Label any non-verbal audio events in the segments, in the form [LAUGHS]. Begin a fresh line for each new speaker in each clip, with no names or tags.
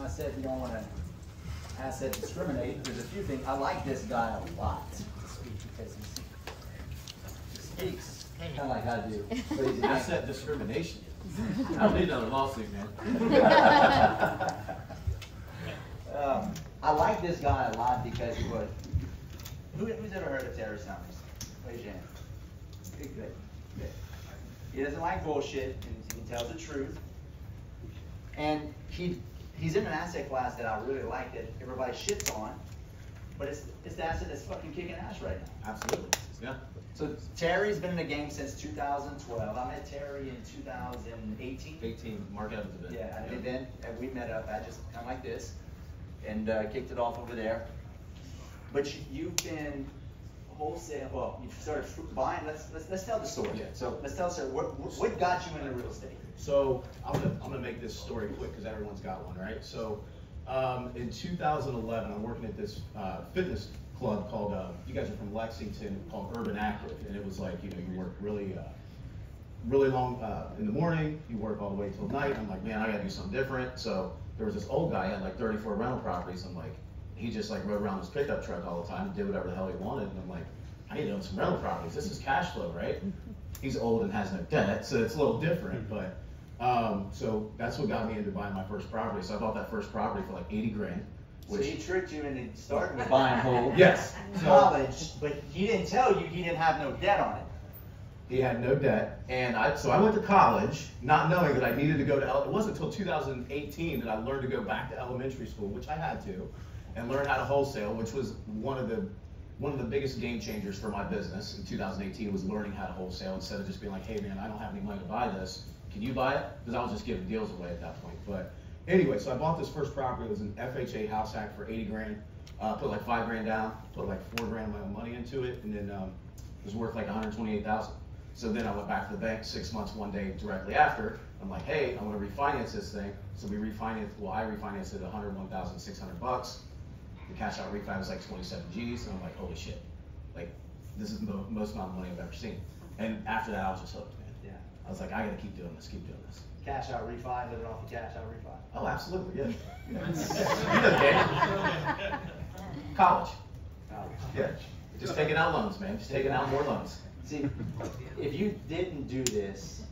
know, I said you don't want to asset discriminate. There's a few things. I like this guy a lot to speak because he speaks kind of like I do. [LAUGHS] But he's
Asset discrimination. [LAUGHS] I don't need another lawsuit, man. [LAUGHS]
Um, I like this guy a lot because he was. Who, who's ever heard of Terry Summers? Raise your hand. Good, good, good. He doesn't like bullshit, and he tells the truth. And he he's in an asset class that I really like that everybody shits on, but it's it's the asset that's fucking kicking ass right now.
Absolutely. Yeah.
So Terry's been in the game since 2012. I met Terry in 2018.
18, Mark Evans event.
Yeah, at an event, and we met up I just kind of like this, and uh, kicked it off over there. But you, you've been wholesale. Well, you've started buying. Let's let's, let's tell the story.
Yeah.
So let's tell the story. What what got you into real estate?
So I'm gonna, I'm gonna make this story quick because everyone's got one, right? So um, in 2011, I'm working at this uh, fitness club called, uh, you guys are from Lexington, called Urban Active, and it was like, you know, you work really, uh, really long uh, in the morning, you work all the way till night. I'm like, man, I gotta do something different. So there was this old guy, he had like 34 rental properties. I'm like, he just like rode around his pickup truck all the time, and did whatever the hell he wanted. And I'm like, I need to own some rental properties. This is cash flow, right? [LAUGHS] He's old and has no debt, so it's a little different. But um, so that's what got me into buying my first property. So I bought that first property for like 80 grand.
So he tricked you into starting with buying a whole [LAUGHS]
yes, so
college, but he didn't tell you he didn't have no debt on it.
he had no debt, and I so I went to college not knowing that I needed to go to. It wasn't until 2018 that I learned to go back to elementary school, which I had to, and learn how to wholesale, which was one of the one of the biggest game changers for my business in 2018 was learning how to wholesale instead of just being like, hey man, I don't have any money to buy this. Can you buy it? Because I was just giving deals away at that point. But anyway, so I bought this first property. It was an FHA house hack for 80 grand. Uh, put like five grand down, put like four grand of my own money into it, and then um, it was worth like 128,000. So then I went back to the bank six months, one day directly after. I'm like, hey, I want to refinance this thing. So we refinanced. Well, I refinanced it 101,600 bucks. The cash out refi was like 27 G's, and I'm like, holy shit, like this is the most amount of money I've ever seen. And after that, I was just hooked. I was like, I gotta keep doing this, keep doing this.
Cash out refi, living off the cash out refi.
Oh, absolutely, yeah. [LAUGHS] You know, you know, Dan. College, yeah. Just taking out loans, man. Just taking out more loans.
See, if you didn't do this,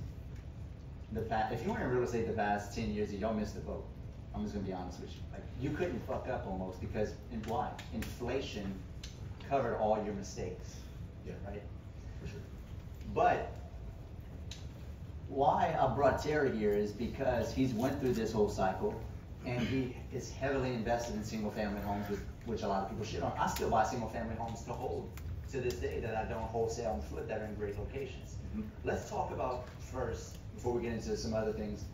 the past, if you weren't in real estate the past ten years, y'all missed the boat. I'm just gonna be honest with you. Like, you couldn't fuck up almost because, in why? Inflation covered all your mistakes,
Yeah,
right?
for sure.
But why I brought Terry here is because he's went through this whole cycle and he is heavily invested in single family homes, with, which a lot of people shit on. I still buy single family homes to hold to this day that I don't wholesale and flip that are in great locations.
Mhm.
Let's talk about first, before we get into some other things,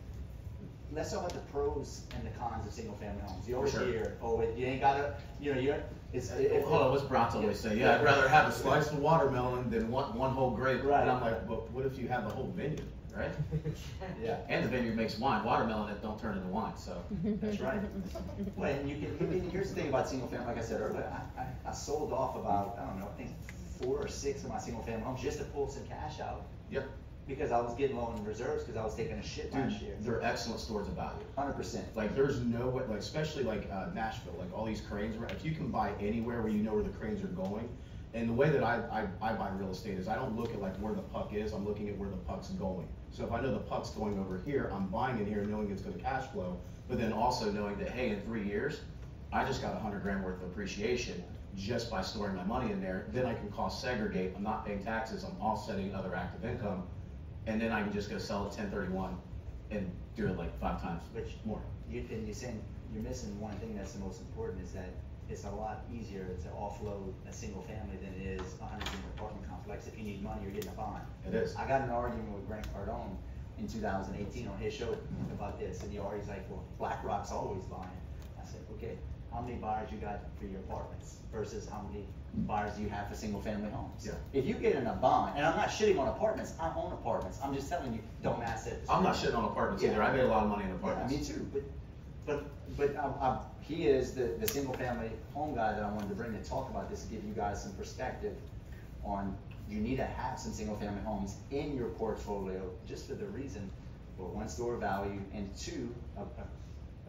let's talk about the pros and the cons of single family homes. You always
sure.
hear, oh, you ain't gotta, you know, you're, it's. it-
Hold on, what's Bronx always say? Yeah, I'd rather have a slice of watermelon than one, one whole grape.
Right.
And I'm like, but what if you have a whole vineyard, right? [LAUGHS]
Yeah.
And the vineyard makes wine. Watermelon, it don't turn into wine, so.
That's right. [LAUGHS] Well, and you can, and here's the thing about single family, like I said earlier, I, I, I sold off about, I don't know, I think four or six of my single family homes just to pull some cash out
Yep.
Because I was getting low in reserves because I was taking a shit last year.
Dude, they're excellent stores of value.
Hundred percent.
Like, there's no way, like, especially like uh, Nashville, like all these cranes, if you can buy anywhere where you know where the cranes are going, and the way that I, I, I buy real estate is I don't look at like where the puck is, I'm looking at where the puck's going. So if I know the puck's going over here, I'm buying in here knowing it's gonna cash flow, but then also knowing that, hey, in three years, I just got a hundred grand worth of appreciation just by storing my money in there. Then I can cost segregate, I'm not paying taxes, I'm offsetting other active income, and then I can just go sell it ten thirty-one and do it like five times
Which
more.
you, and you're saying, you're missing one thing that's the most important is that it's a lot easier to offload a single family than it is a hundred unit apartment complex. If you need money, you're getting a bond.
It is.
I got an argument with Grant Cardone in 2018 on his show about this, and he always like, well, BlackRock's always buying. I said, okay, how many buyers you got for your apartments versus how many buyers you have for single family homes?
Yeah.
If you get in a bond, and I'm not shitting on apartments, I own apartments, I'm just telling you, don't asset.
I'm not shitting on apartments
Yeah.
either. I made a lot of money in
Yeah,
apartments.
me too, but, but, but I, I, he is the, the single family home guy that I wanted to bring to talk about this, to give you guys some perspective on, you need to have some single family homes in your portfolio, just for the reason, for one, store value, and two, a, a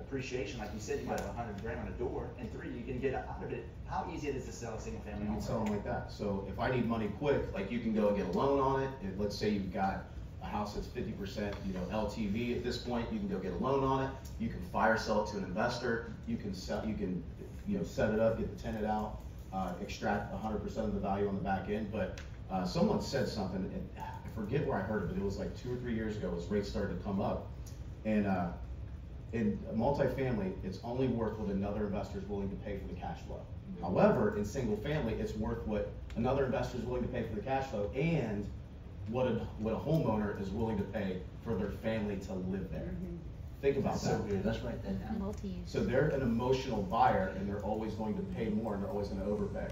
appreciation, like you said, you might have a hundred grand on a door, and three, you can get out of it. How easy it is to sell a single family
You
home?
can sell them like that. So if I need money quick, like you can go and get a loan on it. If, let's say you've got a house that's fifty percent, you know, LTV at this point, you can go get a loan on it. You can fire sell it to an investor. You can sell, you can, you know, set it up, get the tenant out, uh, extract hundred percent of the value on the back end. But, uh, someone said something, and I forget where I heard it, but it was like two or three years ago, as rates started to come up. And, uh, in multifamily, it's only worth what another investor is willing to pay for the cash flow. However, in single family, it's worth what another investor is willing to pay for the cash flow and what a, what a homeowner is willing to pay for their family to live there. Think about
That's so
that.
weird, let's write that down.
Multi-use.
So they're an emotional buyer and they're always going to pay more and they're always gonna overpay.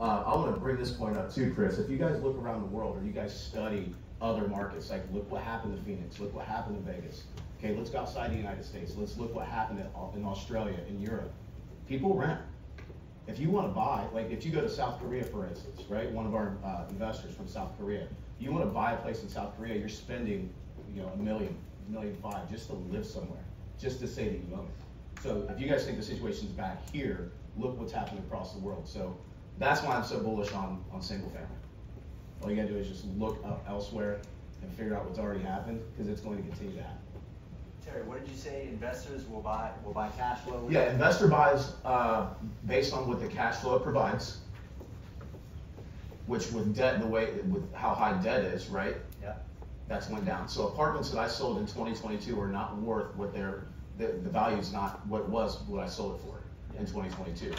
Uh, I wanna bring this point up too, Chris. If you guys look around the world or you guys study other markets, like look what happened to Phoenix, look what happened to Vegas. Okay, let's go outside the United States. Let's look what happened in, Australia, in Europe. People rent. If you wanna buy, like if you go to South Korea, for instance, right, one of our, uh, investors from South Korea, you wanna buy a place in South Korea, you're spending, you know, a million, a million five just to live somewhere, just to say that you own it. So if you guys think the situation's bad here, look what's happening across the world. So that's why I'm so bullish on, on single family. All you gotta do is just look up elsewhere and figure out what's already happened, because it's going to continue to happen.
Terry, what did you say, investors will buy, will buy cash flow?
Yeah, investor buys, uh, based on what the cash flow provides, which with debt, the way, with how high debt is, right?
Yeah,
That's went down. So apartments that I sold in twenty twenty-two are not worth what their, the, the is not what it was, what I sold it for in twenty twenty-two.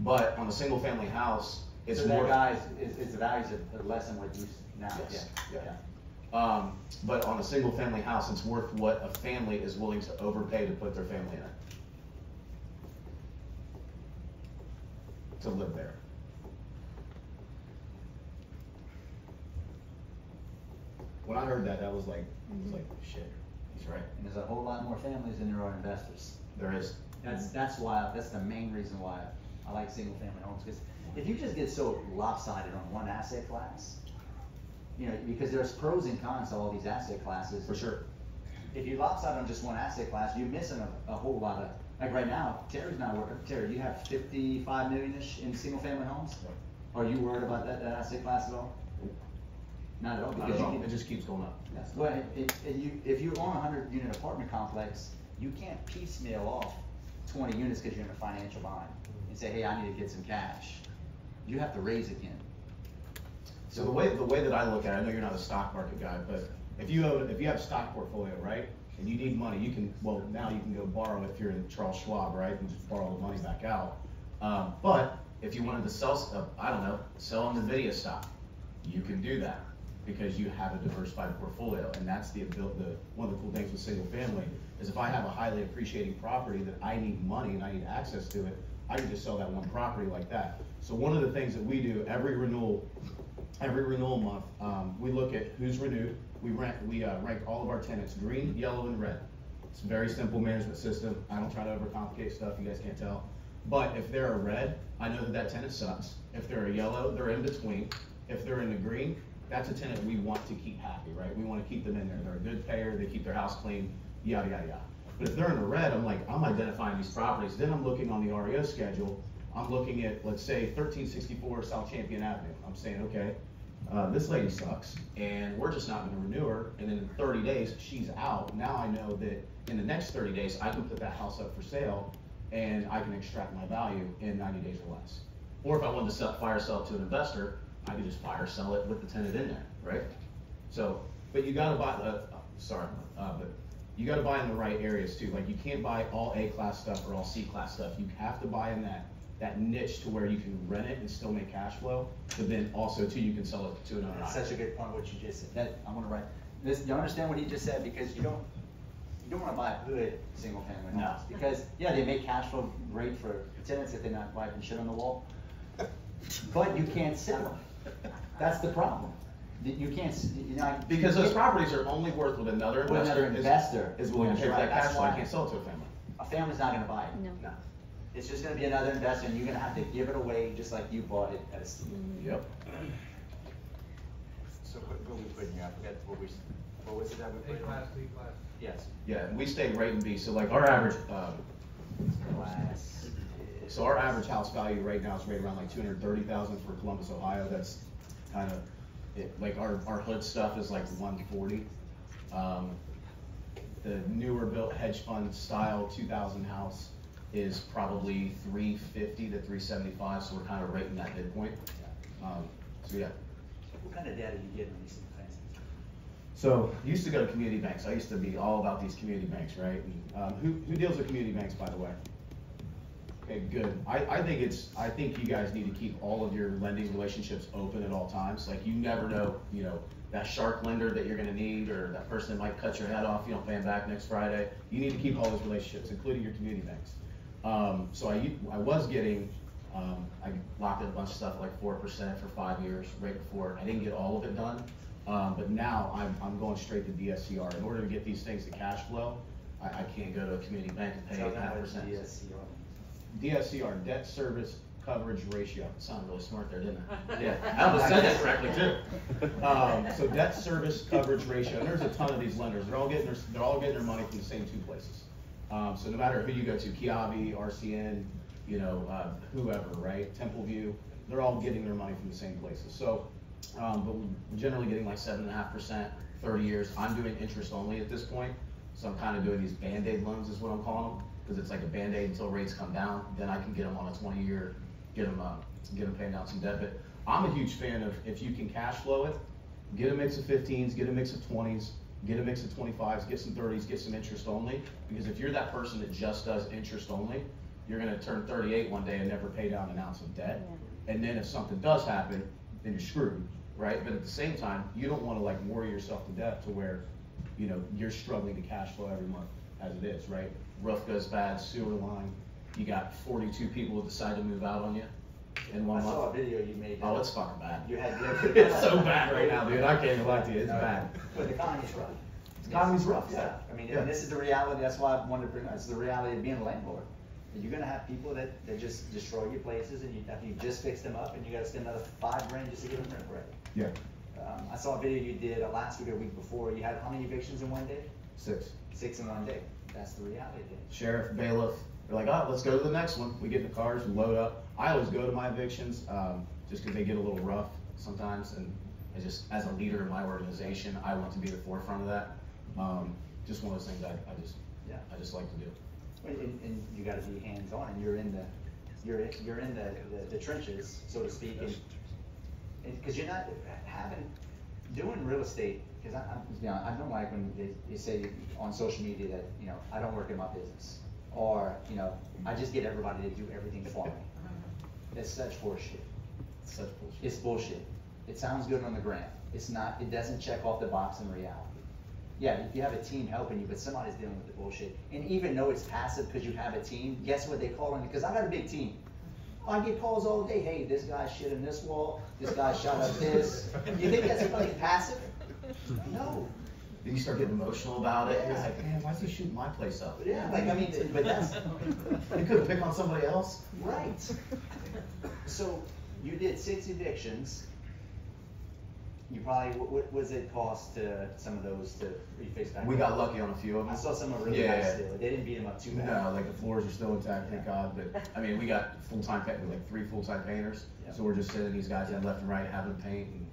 But on a single family house, it's
so
more.
that guys, is, is the values are- are less than what you, now, yeah, yeah.
yeah. Um, but on a single family house, it's worth what a family is willing to overpay to put their family in it. To live there. When I heard that, that was like, I was like, shit, he's right,
And there's a whole lot more families than there are investors.
there is.
That's, that's why, that's the main reason why I like single family homes, because if you just get so lopsided on one asset class, you know, because there's pros and cons to all these asset classes.
For sure.
If you lopside on just one asset class, you're missing a, a whole lot of, like right now, Terry's not working, Terry, you have fifty-five million-ish in single family homes? Are you worried about that, that asset class at all? Not at all, because
at
you
all.
can.
It just keeps going up.
Yes, well, if, if you, if you own a hundred unit apartment complex, you can't piecemeal off twenty units because you're in a financial bind and say, hey, I need to get some cash. You have to raise again.
So the way, the way that I look at it, I know you're not a stock market guy, but if you own, if you have a stock portfolio, right? And you need money, you can, well, now you can go borrow if you're in Charles Schwab, right? And just borrow the money back out. Um, but if you wanted to sell stuff, I don't know, sell Nvidia stock, you can do that because you have a diversified portfolio. And that's the, the, one of the cool things with single family is if I have a highly appreciating property that I need money and I need access to it, I can just sell that one property like that. So one of the things that we do every renewal, every renewal month, um, we look at who's renewed. We rank, we, uh, rank all of our tenants, green, yellow, and red. It's a very simple management system. I don't try to overcomplicate stuff, you guys can't tell. But if they're a red, I know that that tenant sucks. If they're a yellow, they're in between. If they're in the green, that's a tenant we want to keep happy, right? We wanna keep them in there. They're a good payer, they keep their house clean, yada, yada, yada. But if they're in the red, I'm like, I'm identifying these properties, then I'm looking on the REO schedule, I'm looking at, let's say, thirteen sixty-four South Champion Avenue. I'm saying, okay, uh, this lady sucks, and we're just not gonna renew her, and then in thirty days, she's out. Now I know that in the next thirty days, I can put that house up for sale, and I can extract my value in ninety days or less. Or if I wanted to sell, fire sell to an investor, I could just fire sell it with the tenant in there, right? So, but you gotta buy, uh, sorry, uh, but you gotta buy in the right areas too. Like, you can't buy all A-class stuff or all C-class stuff. You have to buy in that, that niche to where you can rent it and still make cash flow, but then also too, you can sell it to another. owner.
That's such a good point, what you just said. That, I wanna write, this, you understand what he just said? Because you don't, you don't wanna buy a good single family
No.
house. Because, yeah, they make cash flow great for tenants if they're not wiping shit on the wall. But you can't sell them. That's the problem. You can't, you know.
Because those properties are only worth what another
What another
investor is, is willing to pay for
That's
that
right,
cash
that's
flow. I can't sell it to a family.
A family's not gonna buy it.
No.
No.
It's just gonna be another investor and you're gonna have to give it away just like you bought it at a steal.
Yep. [CLEARS THROAT]
So what, what we putting here? I forgot what we, what was it that we
A
put?
class, B class.
Yes.
Yeah, and we stay right in B, so like our average, uh,
Glass.
So our average house value right now is right around like two hundred thirty thousand for Columbus, Ohio, that's kind of, it, like our, our hood stuff is like one forty. Um, the newer built hedge fund style two thousand house is probably three fifty to three seventy-five, so we're kind of right in that midpoint. Um, so yeah,
What kind of data do you get on these things?
so I used to go to community banks, I used to be all about these community banks, right? And, Um, who, who deals with community banks, by the way? Okay, good. I, I think it's, I think you guys need to keep all of your lending relationships open at all times. Like, you never know, you know, that shark lender that you're gonna need, or that person that might cut your head off, you don't pay them back next Friday. You need to keep all those relationships, including your community banks. Um, so I was getting, um, I locked in a bunch of stuff like four percent for five years, right before, I didn't get all of it done. Um, but now I'm, I'm going straight to DSCR. In order to get these things to cash flow, I, I can't go to a community bank and pay a half percent.
DSCR
DSCR, debt service coverage ratio. Sounded really smart there, didn't it? [LAUGHS] Yeah, I almost said that correctly too. Um, so debt service coverage ratio, and there's a ton of these lenders, they're all getting their, they're all getting their money from the same two places. Um, so no matter who you go to, Kiavi, RCN, you know, uh, whoever, right, Temple View, they're all getting their money from the same places. So, um, but generally getting like seven and a half percent, thirty years. I'm doing interest only at this point. So I'm kind of doing these Band-Aid loans is what I'm calling them, because it's like a Band-Aid until rates come down, then I can get them on a twenty-year, get them, uh, get them paying down some debt. But I'm a huge fan of, if you can cash flow it, get a mix of fifteens, get a mix of twenties, get a mix of twenty-fives, get some thirties, get some interest only. Because if you're that person that just does interest only, you're gonna turn thirty-eight one day and never pay down an ounce of debt. And then if something does happen, then you're screwed, right? But at the same time, you don't wanna like worry yourself to death to where, you know, you're struggling to cash flow every month as it is, right? Roof goes bad, sewer line, you got forty-two people who decide to move out on you in
I
one
saw a
month.
video you made.
Oh, it's fucking bad.
You had. [LAUGHS]
It's so bad right now, dude, I can't even lie to you, it's
No,
bad.
But the economy's rough.
The economy's rough, yeah.
I mean,
Yeah.
and this is the reality, that's why I wanted to bring, that's the reality of being a landlord. You're gonna have people that, that just destroy your places and you, after you just fix them up and you gotta spend another five grand just to get them rent ready.
Yeah,
Um, I saw a video you did uh, last week or week before, you had how many evictions in one day?
six.
Six in one day. That's the reality.
sheriff, bailiff, they're like, oh, let's go to the next one. We get in the cars, we load up. I always go to my evictions, um, just because they get a little rough sometimes, and I just, as a leader in my organization, I want to be the forefront of that. Um, just one of those things I, I just,
Yeah.
I just like to do.
And, and- you gotta be hands-on, and you're in the, you're, you're in the, the- the trenches, so to speak, and, and, cause you're not having, doing real estate, cause I, I'm, you know, I don't like when they, they say on social media that, you know, I don't work in my business, or, you know, I just get everybody to do everything for me. Uh-huh. That's such horseshit.
It's such bullshit.
It's bullshit. It sounds good on the gram. It's not, it doesn't check off the box in reality. Yeah, if you have a team helping you, but somebody's dealing with the bullshit. And even though it's passive because you have a team, guess what they call on you? Because I got a big team. I get calls all day, hey, this guy shit in this wall, this guy shot up this. You think that's like passive? [LAUGHS] No.
You start getting emotional about it, and you're like, man, why's he shooting my place up?
Yeah, like, I mean, but that's, [LAUGHS]
You could've picked on somebody else.
right. So you did six evictions. You probably, what, what was it cost to, some of those to refix back?
We got lucky on a few of them.
I saw some of really
Yeah,
nice
yeah.
still. They didn't beat them up too bad.
No, like the floors are still intact, thank God, but, I mean, we got full-time, pa- like three full-time painters,
Yeah.
so we're just sending these guys in left and right, having them paint, and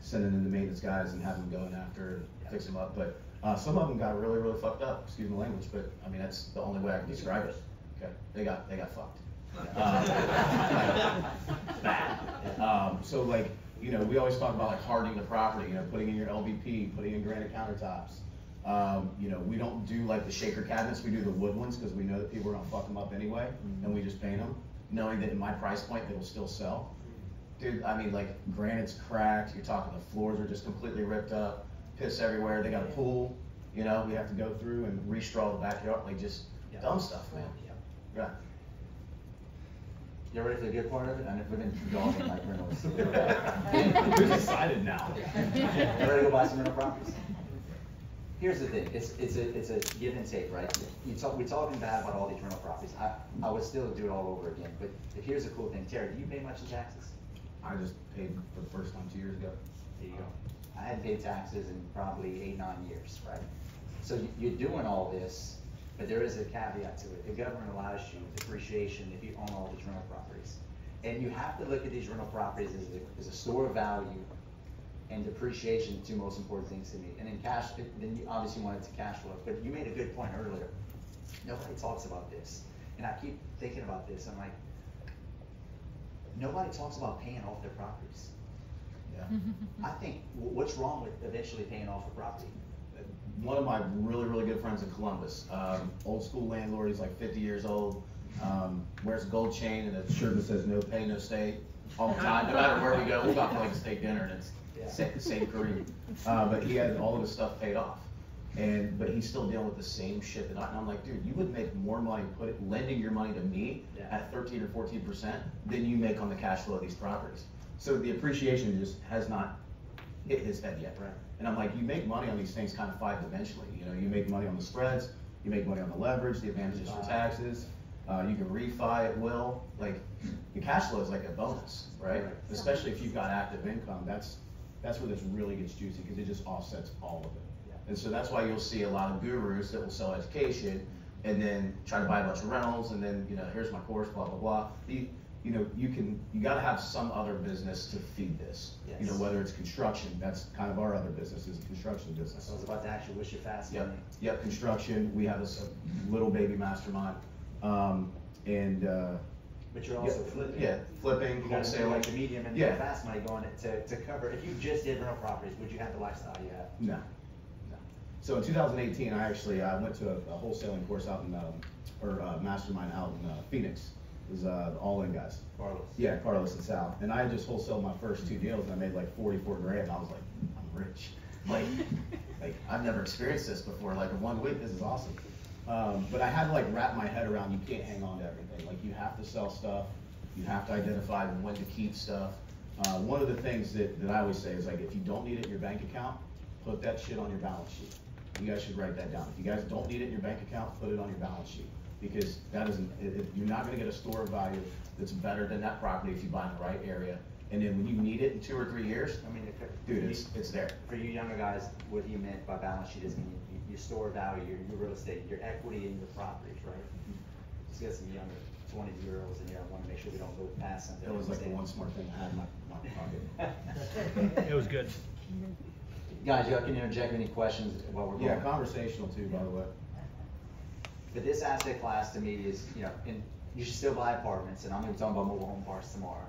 sending in the maintenance guys and having them going after and
Yeah.
fix them up, but, uh, some of them got really, really fucked up, excuse my language, but, I mean, that's the only way I can describe it. Okay, they got, they got fucked. [LAUGHS] Uh. [LAUGHS] Um, so like, you know, we always talk about like hardening the property, you know, putting in your LVP, putting in granite countertops. Um, you know, we don't do like the shaker cabinets, we do the wood ones, cause we know that people are gonna fuck them up anyway, and we just paint them, knowing that in my price point, it'll still sell. Dude, I mean, like granite's cracked, you're talking the floors are just completely ripped up, piss everywhere, they got a pool, you know, we have to go through and restraw the backyard, like just
Yeah.
dumb stuff, man.
Yeah.
Yeah.
You ready for the good part of it? I know we've been dogging [LAUGHS] like rentals. [LAUGHS]
Who's excited now? [LAUGHS]
You ready to go buy some rental properties? Here's the thing, it's, it's a, it's a give and take, right? You talk, we're talking bad about all these rental properties. I, I would still do it all over again, but here's the cool thing. Terry, do you pay much in taxes?
I just paid for the first time two years ago.
There you go. I hadn't paid taxes in probably eight, nine years, right? So you- you're doing all this, But there is a caveat to it. The government allows you depreciation if you own all these rental properties. And you have to look at these rental properties as a, as a store of value and depreciation, the two most important things to me. And then cash, then you obviously want it to cash flow, but you made a good point earlier. Nobody talks about this. And I keep thinking about this, I'm like, nobody talks about paying off their properties.
Yeah.
I think, what's wrong with eventually paying off a property?
one of my really, really good friends in Columbus, um, old school landlord, he's like fifty years old, um, wears a gold chain and a shirt that says no pay, no stay, all the time, no matter where we go, we'll go out to like a steak dinner and
Yeah.
it's same, same Kareem. Uh, but he had all of his stuff paid off. And, but he's still dealing with the same shit that I, and I'm like, dude, you would make more money put it, lending your money to me
Yeah.
at thirteen or fourteen percent than you make on the cash flow of these properties. So the appreciation just has not hit his head yet.
Right.
And I'm like, you make money on these things kind of five dimensionally, you know, you make money on the spreads, you make money on the leverage, the advantages for taxes, uh, you can refi at will, like, the cash flow is like a bonus, right?
Right.
Especially if you've got active income, that's, that's where this really gets juicy, because it just offsets all of it.
Yeah.
And so that's why you'll see a lot of gurus that will sell education, and then try to buy a bunch of rentals, and then, you know, here's my course, blah, blah, blah. You, you know, you can, you gotta have some other business to feed this. Yes. You know, whether it's construction, that's kind of our other business, is construction business.
So I was about to actually wish you fast
Yep,
money.
yep, construction, we have a little baby mastermind, um, and, uh,
But you're also
yeah,
flipping.
Yeah, flipping,
You
wholesaling.
like the medium and the fast money going to, to cover, if you just did rental properties, would you have the lifestyle you have?
No. So in two thousand eighteen, I actually, I went to a a wholesaling course out in, um, or, uh, mastermind out in, uh, Phoenix. It was, uh, the All In guys.
Carlos?
Yeah, Carlos and Sal. And I just wholesaled my first two deals and I made like forty-four grand. And I was like, I'm rich. Like, [LAUGHS] like I've never experienced this before. Like in one week, this is awesome. Um, but I had to like wrap my head around you can't hang on to everything. Like you have to sell stuff. You have to identify when to keep stuff. Uh, one of the things that, that I always say is like if you don't need it in your bank account, put that shit on your balance sheet. You guys should write that down. If you guys don't need it in your bank account, put it on your balance sheet. Because that isn't, it, it, you're not gonna get a store of value that's better than that property if you buy in the right area. And then when you need it in two or three years,
I mean, if it-
dude, it's, it's there.
For you younger guys, what he meant by balance sheet is you, you- you store value, your, your real estate, your equity in your properties, right? Mm-hmm. Let's get some younger twenty year olds in here, I wanna make sure we don't go past something.
That was like the one smart thing I had in my, my pocket. [LAUGHS]
It was good. [LAUGHS]
Guys, y'all can interject any questions while we're going?
Yeah, conversational too, by the way.
But this asset class to me is, you know, and you should still buy apartments, and I'm gonna be talking about mobile home parks tomorrow.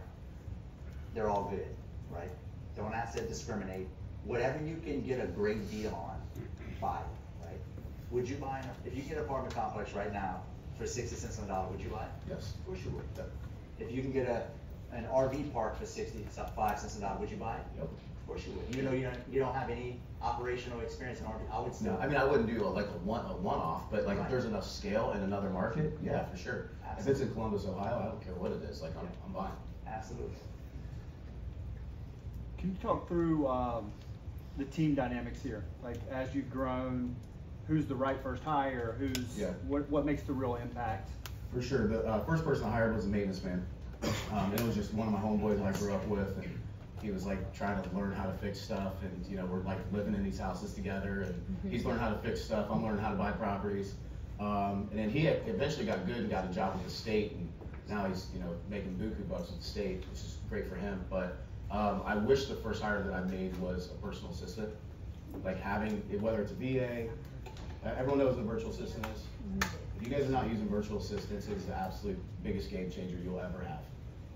They're all good, right? Don't asset discriminate. Whatever you can get a great deal on, buy it, right? Would you buy, an- if you get an apartment complex right now for sixty cents on the dollar, would you buy it?
Yes.
Of course you would. If you can get a, an RV park for sixty-five cents a dollar, would you buy it?
Yep.
Of course you would. Even though you don't, you don't have any operational experience in RV, I would still.
No, I mean, I wouldn't do a- like a one, a one-off, but like if
Right.
there's enough scale in another market, yeah, for sure. If it's in Columbus, Ohio, I don't care what it is, like I'm, I'm buying.
Absolutely.
Can you talk through um, the team dynamics here? Like, as you've grown, who's the right first hire? Who's
Yeah.
what? What makes the real impact?
For sure. The uh, first person I hired was a maintenance man. Um, it was just one of my homeboys that I grew up with, and he was like trying to learn how to fix stuff. And you know, we're like living in these houses together, and he's learning how to fix stuff. I'm learning how to buy properties. Um, and then he eventually got good and got a job with the state, and now he's you know making buku bucks with the state, which is great for him. But um, I wish the first hire that I made was a personal assistant, like having whether it's a VA. Everyone knows what a virtual assistant is. If you guys are not using virtual assistants, it's the absolute biggest game changer you'll ever have.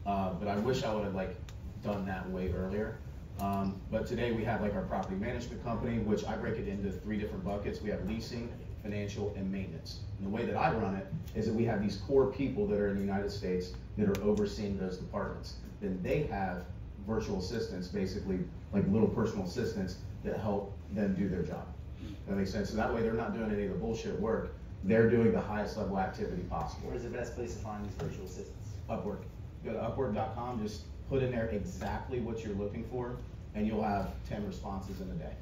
Uh, but I wish I would have like done that way earlier. Um, but today we have like our property management company, which I break it into three different buckets. We have leasing, financial, and maintenance. And the way that I run it is that we have these core people that are in the United States that are overseeing those departments. Then they have virtual assistants, basically like little personal assistants that help them do their job. That makes sense. So that way they're not doing any of the bullshit work. They're doing the highest level activity possible.
Where's the best place to find these virtual assistants?
Upwork. Go to upwork.com, just put in there exactly what you're looking for, and you'll have ten responses in a day.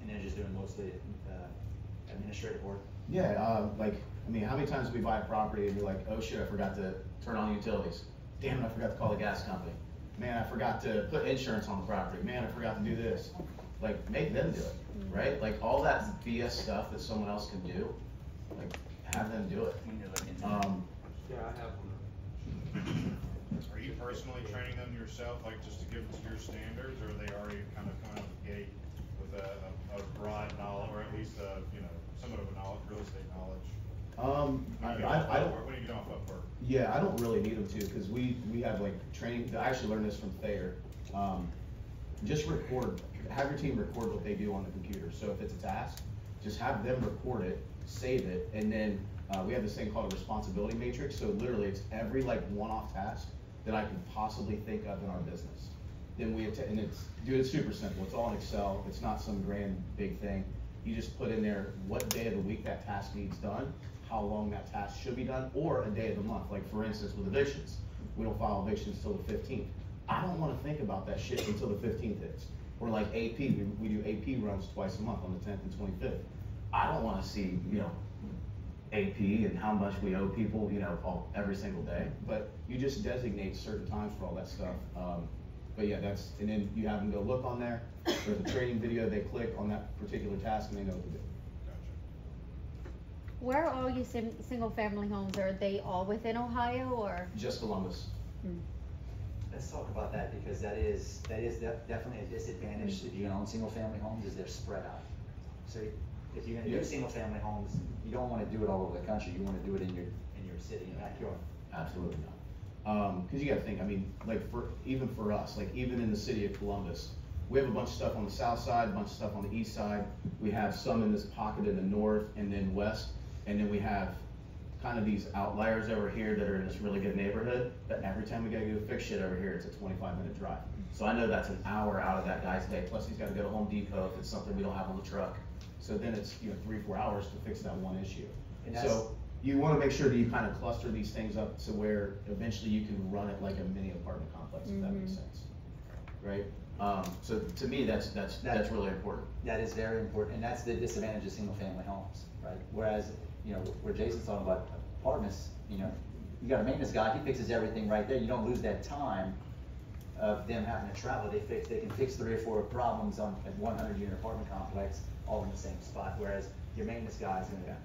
And they're just doing mostly, uh, administrative work?
Yeah, uh, like, I mean, how many times do we buy a property and you're like, oh shit, I forgot to turn on utilities? Damn it, I forgot to call the gas company. Man, I forgot to put insurance on the property. Man, I forgot to do this. like, make them do it, right? Like, all that BS stuff that someone else can do, like, have them do it.
You're looking into it.
Um,
Yeah, I have one.
Are you personally training them yourself, like just to give them to your standards, or are they already kind of coming out of the gate with a, a a broad knowledge, or at least a, you know, somewhat of a knowledge, real estate knowledge?
um, I,
When you get
I, I don't,
When you get off Upwork?
yeah, I don't really need them to, cause we, we have like training, I actually learned this from Thayer. Um, just record, have your team record what they do on the computer, so if it's a task, just have them record it, save it, and then, uh, we have this thing called a responsibility matrix, so literally, it's every like one-off task that I could possibly think of in our business. Then we, and it's, dude, it's super simple, it's all in Excel, it's not some grand, big thing. You just put in there what day of the week that task needs done, how long that task should be done, or a day of the month, like for instance with evictions. We don't file evictions till the fifteenth. I don't wanna think about that shit until the fifteenth hits. Or like AP, we, we do AP runs twice a month on the tenth and twenty-fifth. I don't wanna see, you know, AP and how much we owe people, you know, all, every single day, but you just designate certain times for all that stuff. Um, but yeah, that's, and then you have them go look on there, there's a training video, they click on that particular task and they know what to do.
Gotcha.
Where are all you sim- single-family homes? Are they all within Ohio or?
Just Columbus.
Let's talk about that, because that is, that is def- definitely a disadvantage if you own single-family homes, is they're spread out. So if you're gonna do single-family homes, you don't wanna do it all over the country, you wanna do it in your, in your city, in your backyard.
Absolutely not. Um, cause you gotta think, I mean, like for, even for us, like even in the city of Columbus, we have a bunch of stuff on the south side, a bunch of stuff on the east side. We have some in this pocket in the north and then west, and then we have kind of these outliers over here that are in this really good neighborhood, but every time we gotta go fix shit over here, it's a twenty-five minute drive. So I know that's an hour out of that guy's day, plus he's gotta go to Home Depot if it's something we don't have on the truck. So then it's, you know, three, four hours to fix that one issue.
And
So, you wanna make sure that you kind of cluster these things up to where eventually you can run it like a mini apartment complex, if that makes
Mhm.
sense. Right? Um, so to me, that's, that's, that's really important.
That is very important, and that's the disadvantage of single-family homes, right? Whereas, you know, where Jason's talking about apartments, you know, you got a maintenance guy, he fixes everything right there, you don't lose that time of them having to travel, they fix, they can fix three or four problems on a one hundred unit apartment complex, all in the same spot, whereas your maintenance guy's gonna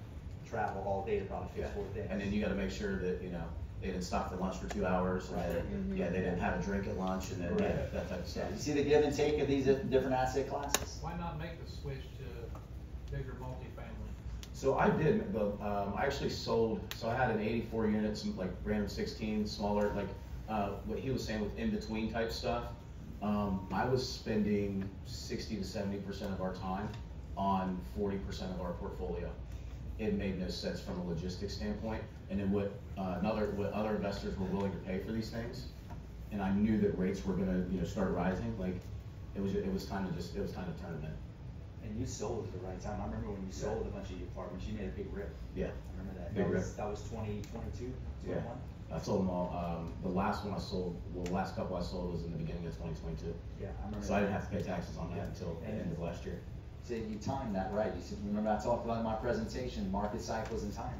travel all day to probably fix four things.
And then you gotta make sure that, you know, they didn't stop for lunch for two hours, and
Right.
then, yeah, they didn't have a drink at lunch, and then, yeah, that type of
Yeah,
stuff.
you see the give and take of these different asset classes?
Why not make the switch to bigger multifamily?
So I did, the, um, I actually sold, so I had an eighty-four unit, some like random sixteen, smaller, like, uh, what he was saying with in-between type stuff. Um, I was spending sixty to seventy percent of our time on forty percent of our portfolio. It made no sense from a logistics standpoint, and then what, uh, another, what other investors were willing to pay for these things. And I knew that rates were gonna, you know, start rising, like, it was, it was time to just, it was time to turn them in.
And you sold at the right time. I remember when you sold a bunch of your apartments, you made a big rip.
Yeah.
I remember that.
Big
That was,
rip.
that was twenty twenty-two,
Yeah,
twenty-one?
I sold them all, um, the last one I sold, well, the last couple I sold was in the beginning of twenty twenty-two.
Yeah, I remember.
So I didn't have to pay taxes on that until the end of last year.
So you timed that right. You said, remember I talked about in my presentation, market cycles and time.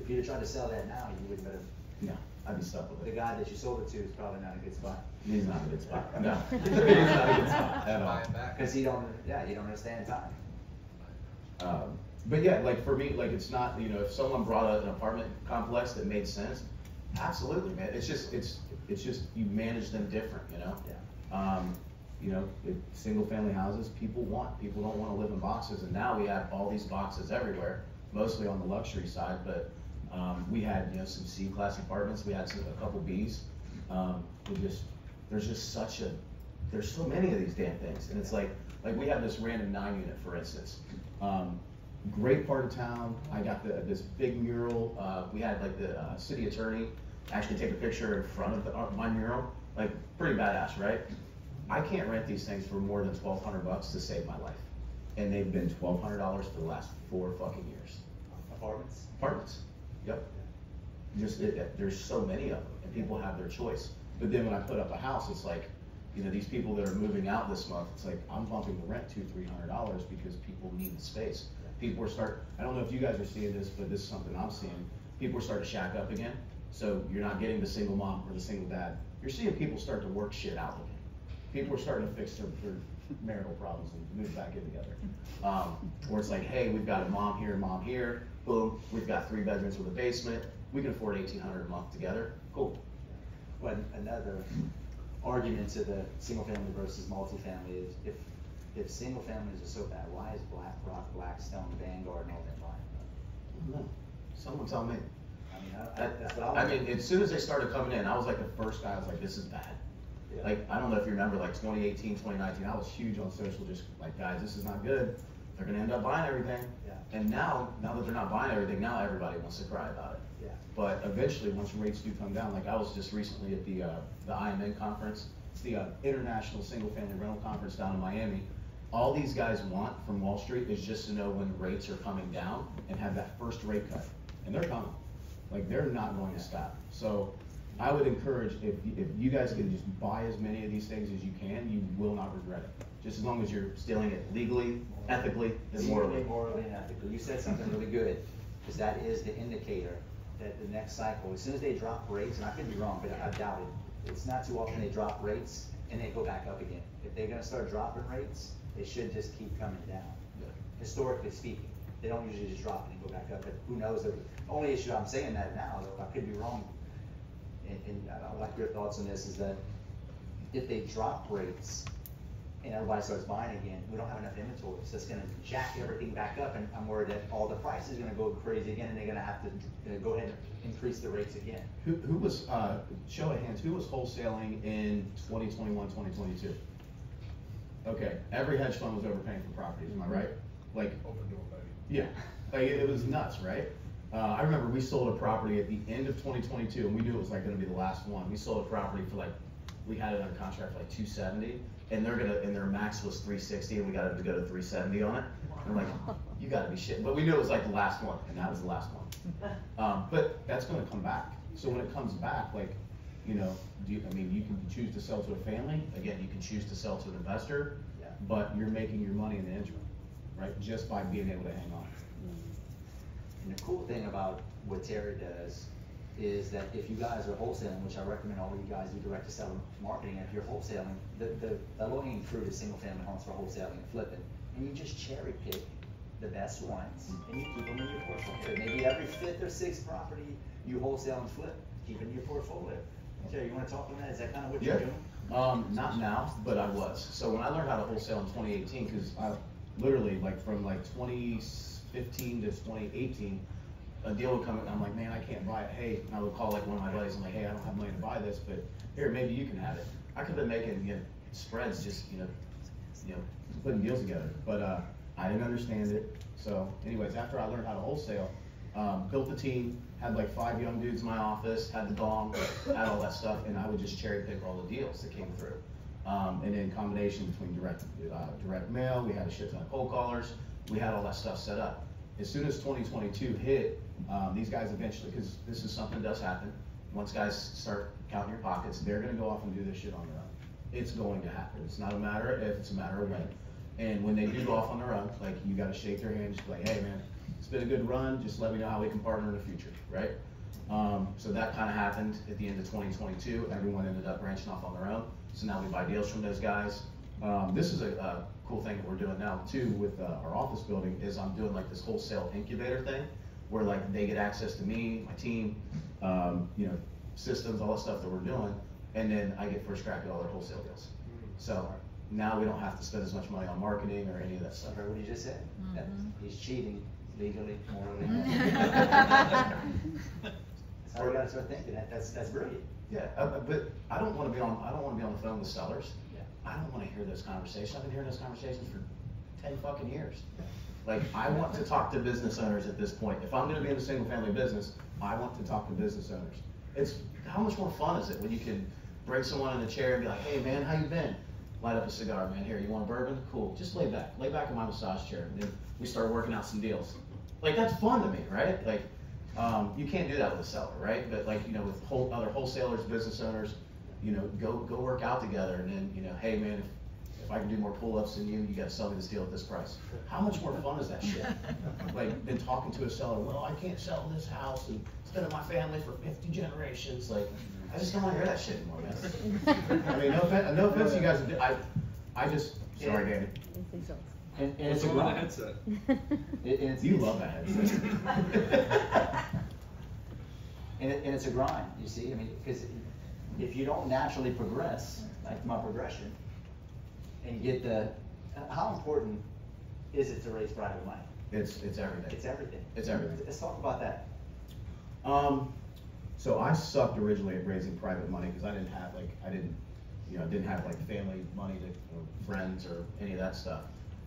If you'd have tried to sell that now, you wouldn't have,
No, I'd be stuck with
the guy that you sold it to is probably not a good spot.
He's not a good spot, [LAUGHS] no. He's [LAUGHS] not a good spot at all.
Buy it back.
Cause he don't, yeah, you don't understand time.
Um, but yeah, like for me, like it's not, you know, if someone brought a- an apartment complex that made sense, absolutely, man. It's just, it's, it's just, you manage them different, you know?
Yeah.
Um, you know, single family houses, people want, people don't wanna live in boxes, and now we have all these boxes everywhere, mostly on the luxury side, but, um, we had, you know, some C-class apartments, we had some, a couple Bs. Um, we just, there's just such a, there's so many of these damn things, and it's like, like we have this random nine unit, for instance. Um, great part of town, I got the, this big mural, uh, we had like the, uh, city attorney actually take a picture in front of the, uh, my mural, like, pretty badass, right? I can't rent these things for more than twelve hundred bucks to save my life, and they've been twelve hundred dollars for the last four fucking years.
Apartments?
Apartments, yep. Just, it, it- there's so many of them, and people have their choice. But then when I put up a house, it's like, you know, these people that are moving out this month, it's like, I'm bumping the rent two, three hundred dollars because people need the space. People are start, I don't know if you guys are seeing this, but this is something I'm seeing. People are starting to shack up again, so you're not getting the single mom or the single dad. You're seeing people start to work shit out again. People are starting to fix their, their, marital problems and move back in together. Um, where it's like, hey, we've got a mom here, mom here, boom, we've got three bedrooms with a basement, we can afford eighteen hundred a month together, cool.
But another argument to the single family versus multifamily is if, if single families are so bad, why is Black Rock, Blackstone, Vanguard and all that buying?
Know. Someone tell me.
I mean, I, I,
That-
that's what
I mean, as soon as they started coming in, I was like the first guy, I was like, this is bad. Like, I don't know if you remember, like 2018, 2019, I was huge on social, just like, guys, this is not good. They're gonna end up buying everything.
Yeah.
And now, now that they're not buying everything, now everybody wants to cry about it.
Yeah.
But eventually, once rates do come down, like I was just recently at the, uh, the IMN conference, it's the, uh, International Single Family Rental Conference down in Miami. All these guys want from Wall Street is just to know when rates are coming down and have that first rate cut. And they're coming. Like, they're not going to stop. So I would encourage, if, if you guys can just buy as many of these things as you can, you will not regret it. Just as long as you're stealing it legally, ethically, and
Morally,
morally.
and ethically. You said something really good, because that is the indicator that the next cycle, as soon as they drop rates, and I could be wrong, but I doubt it, it's not too often they drop rates and they go back up again. If they're gonna start dropping rates, they should just keep coming down. Historically speaking, they don't usually just drop and go back up, but who knows, the only issue I'm saying that now, though, I could be wrong, and, and I'd like your thoughts on this, is that if they drop rates and everybody starts buying again, we don't have enough inventory, so it's gonna jack everything back up, and I'm worried that all the prices are gonna go crazy again, and they're gonna have to uh, go ahead and increase the rates again.
Who, who was, uh, show of hands, who was wholesaling in 2021, 2022? Okay, every hedge fund was overpaying for properties, am I right? Like,
Opendoor, baby.
yeah, like, it, it was nuts, right? Uh, I remember we sold a property at the end of 2022, and we knew it was like gonna be the last one. We sold a property for like, we had it under contract for like 270, and they're gonna, and their max was 360, and we got it to go to 370 on it. And we're like, you gotta be shitting, but we knew it was like the last one, and that was the last one. [LAUGHS] Um, but that's gonna come back. So when it comes back, like, you know, do you, I mean, you can choose to sell to a family, again, you can choose to sell to an investor,
Yeah.
but you're making your money in the interim, right? Just by being able to hang on.
And the cool thing about what Terry does is that if you guys are wholesaling, which I recommend all of you guys do direct to seller marketing, if you're wholesaling, the, the, the low hanging fruit is single family homes for wholesaling and flipping. And you just cherry pick the best ones and you keep them in your portfolio. Maybe every fifth or sixth property you wholesale and flip, keep in your portfolio. Terry, you wanna talk on that? Is that kinda what you're doing?
Um, not now, but I was. So when I learned how to wholesale in 2018, because I literally like from like 2015 to 2018, a deal would come and I'm like, man, I can't buy it. Hey, and I would call like one of my buddies. I'm like, hey, I don't have money to buy this, but here, maybe you can have it. I could have been making you know spreads, just you know, you know, putting deals together. But uh, I didn't understand it. So, anyways, after I learned how to wholesale, um, built the team, had like five young dudes in my office, had the dong, had all that stuff, and I would just cherry pick all the deals that came through. Um, and then combination between direct, uh, direct mail, we had a shit ton of cold callers, we had all that stuff set up. As soon as 2022 hit, um, these guys eventually, because this is something that does happen, once guys start counting your pockets, they're gonna go off and do this shit on their own. It's going to happen. It's not a matter of if, it's a matter of when. And when they do go off on their own, like you gotta shake their hand, just be like, hey man, it's been a good run, just let me know how we can partner in the future, right? Um, so that kinda happened at the end of twenty twenty-two, everyone ended up branching off on their own, so now we buy deals from those guys. Um, this is a, a cool thing that we're doing now too with, uh, our office building, is I'm doing like this wholesale incubator thing, where like they get access to me, my team, um, you know, systems, all the stuff that we're doing, and then I get first crack at all their wholesale deals. So now we don't have to spend as much money on marketing or any of that stuff.
Heard what he just said? That
Mhm.
He's cheating legally, morally. [LAUGHS] That's how we gotta start thinking, that, that's, that's brilliant.
Yeah, uh, but I don't wanna be on, I don't wanna be on the phone with sellers. I don't wanna hear those conversations. I've been hearing those conversations for ten fucking years. Like, I want to talk to business owners at this point. If I'm gonna be in a single family business, I want to talk to business owners. It's, how much more fun is it when you can bring someone in the chair and be like, hey man, how you been? Light up a cigar, man. Here, you want a bourbon? Cool. Just lay back. Lay back in my massage chair. And then we start working out some deals. Like, that's fun to me, right? Like, um, you can't do that with a seller, right? But like, you know, with whole, other wholesalers, business owners, you know, go, go work out together and then, you know, hey man, if, if I can do more pull-ups than you, you gotta sell me this deal at this price. How much more fun is that shit? [LAUGHS] Like, than talking to a seller, well, I can't sell this house and it's been in my family for fifty generations, like, I just don't wanna hear that shit anymore, man. I mean, no offense, no offense you guys, I, I just Sorry, Danny.
It's exhausting.
And, and it's a
wrong
grind.
headset? [LAUGHS]
It- and it's-
You love that headset. [LAUGHS]
And it, and it's a grind, you see, I mean, because if you don't naturally progress, like my progression, and get the, how important is it to raise private money?
It's, it's everything.
It's everything.
It's everything.
Let's talk about that.
Um, so I sucked originally at raising private money because I didn't have like, I didn't, you know, didn't have like family money to, or friends or any of that stuff.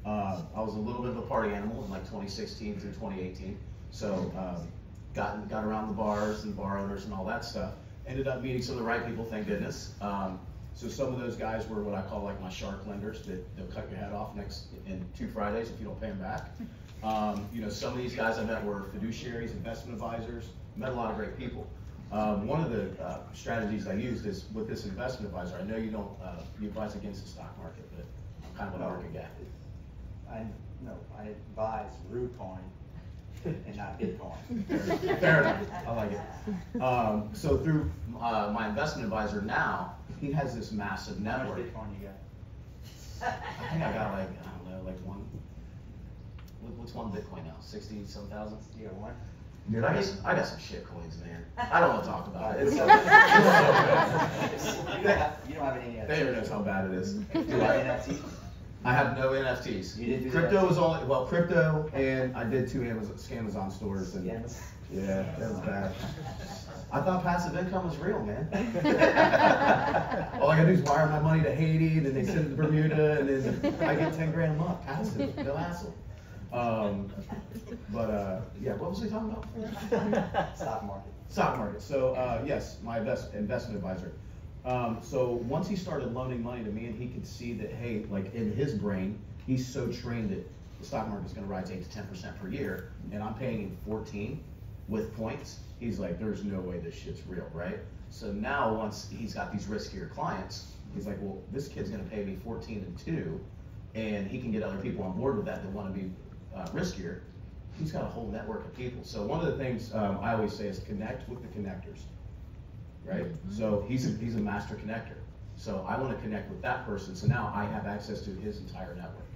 Uh, I was a little bit of a party animal in like 2016 through 2018. So, um, got, got around the bars and bar owners and all that stuff. Ended up meeting some of the right people, thank goodness. Um, so some of those guys were what I call like my shark lenders that they'll cut your head off next, in two Fridays if you don't pay them back. Um, you know, some of these guys I met were fiduciaries, investment advisors, met a lot of great people. Um, one of the uh, strategies I used is with this investment advisor, I know you don't, uh, you advise against the stock market, but I'm kind of a market guy.
I, no, I advise Rucoin and not Bitcoin.
Fair fair enough, I like it. Um, so through, uh, my investment advisor now, he has this massive
How much
network.
Bitcoin you got?
I think I got like, I don't know, like one, what- what's one Bitcoin now, sixty some thousand?
You got one?
Dude, I got, some- I got some shit coins, man. I don't wanna talk about it. It's [LAUGHS] so-
You don't have, you don't have any. uh,
David knows how bad it is.
Do you have NFTs?
I have no NFTs.
You did do
Crypto was only, well, crypto and I did two Amazon, Amazon stores and,
Yes.
yeah, that was bad. I thought passive income was real, man. [LAUGHS] All I gotta do is wire my money to Haiti, and then they send it to Bermuda, and then I get ten grand a month, passive, no hassle. Um, but, uh, yeah, what was we talking about? [LAUGHS]
Stock market.
Stock market. So, uh, yes, my invest, investment advisor. Um, so once he started loaning money to me and he could see that, hey, like in his brain, he's so trained that the stock market's gonna rise eight to ten percent per year, and I'm paying him fourteen with points, he's like, there's no way this shit's real, right? So now, once he's got these riskier clients, he's like, well, this kid's gonna pay me fourteen and two, and he can get other people on board with that that wanna be, uh, riskier. He's got a whole network of people. So one of the things, um, I always say is connect with the connectors right? Mm-hmm. So he's a, he's a master connector. So I want to connect with that person. So now I have access to his entire network.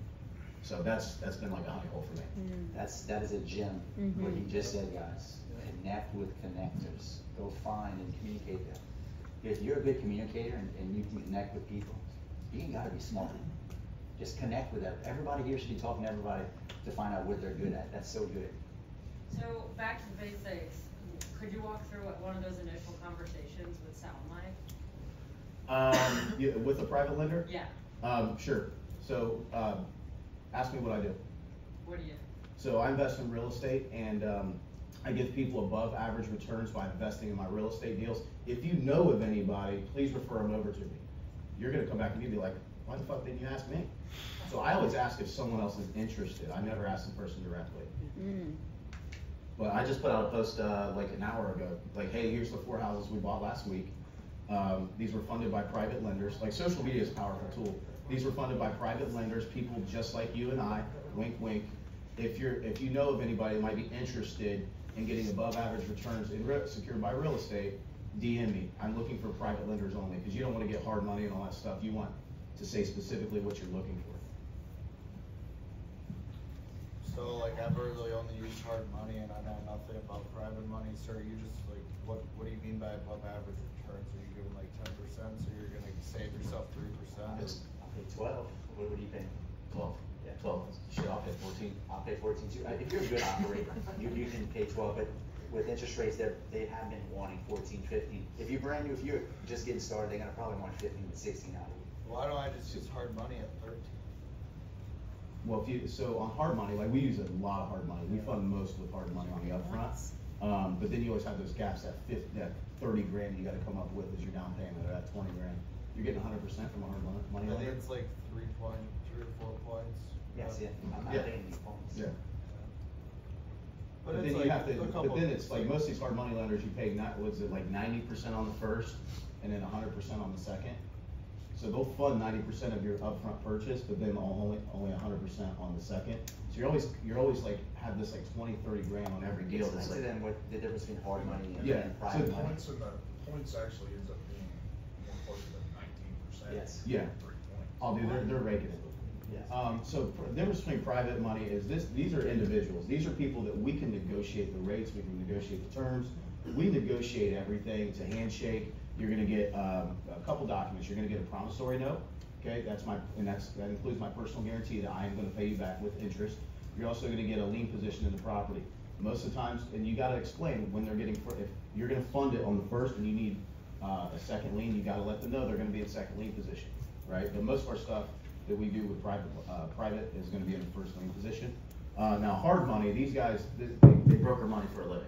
So that's that's been like a honeyhole for me. Mm.
That's, that is a gem, mm-hmm. what you just said, guys. Connect with connectors. Go find and communicate them. If you're a good communicator and, and you can connect with people, you ain't gotta be smart. Just connect with them. Everybody here should be talking to everybody to find out what they're good at. That's so good.
So back to the basics, could you walk through what one of those initial conversations would sound like?
Um, yeah, with a private lender?
Yeah,
Um, sure. So um, ask me what I do.
what do you,
So I invest in real estate and um, I give people above average returns by investing in my real estate deals. If you know of anybody, please refer them over to me. You're gonna come back and you'll be like, why the fuck didn't you ask me? So I always ask if someone else is interested. I never ask the person directly.
Mm.
But I just put out a post uh, like an hour ago, like, hey, here's the four houses we bought last week. Um, these were funded by private lenders. Like social media is a powerful tool. These were funded by private lenders, people just like you and I. Wink, wink. If you're, if you know of anybody that might be interested in getting above average returns in re- secured by real estate, DM me. I'm looking for private lenders only because you don't want to get hard money and all that stuff. You want to say specifically what you're looking for.
So like I've really only used hard money and I know nothing about private money, sir. You just like, what, what do you mean by above average returns? Are you giving like ten percent, so you're gonna save yourself three percent?
I'll pay twelve. What, what do you pay?
twelve.
Yeah.
Twelve. Shit, I'll pay fourteen.
I'll pay fourteen too. If you're a good operator, you, you can pay twelve, but with interest rates, they're, they have been wanting 14, 15. If you're brand new, if you're just getting started, they're gonna probably want fifteen to sixteen out of you.
Why don't I just use hard money at thirteen?
Well, if you, so on hard money, like we use a lot of hard money, we fund most with hard money on the upfront. Um, but then you always have those gaps, that fifth, that thirty grand you gotta come up with as your down payment, or that twenty grand. You're getting hundred percent from a hard mon- money
I think
lender?
it's like three point, three or four points.
Yes, yeah, I'm not
Yeah.
paying these points.
Yeah.
But
But
it's
then you have to, but then it's like, most of these hard money lenders, you pay not, was it like ninety percent on the first, and then hundred percent on the second? So they'll fund ninety percent of your upfront purchase, but then only, only hundred percent on the second. So you're always, you're always like, have this like twenty, thirty grand on every deal,
Explain
that's
to
like.
them what the difference between hard money and-
Yeah,
and private
so-
money.
Points and the, points actually ends up being more closer to nineteen percent.
Yes.
Yeah. Oh, dude, they're, they're raking it.
Yes.
Um, so the difference between private money is this, these are individuals, these are people that we can negotiate the rates, we can negotiate the terms. We negotiate everything, it's a handshake, you're gonna get, um, a couple documents, you're gonna get a promissory note, okay, that's my, and that's, that includes my personal guarantee that I am gonna pay you back with interest. You're also gonna get a lien position in the property. Most of the times, and you gotta explain when they're getting, if you're gonna fund it on the first and you need, uh, a second lien, you gotta let them know they're gonna be in second lien position, right? But most of our stuff that we do with private, uh, private is gonna be in the first lien position. Uh, now, hard money, these guys, they, they broker money for a living.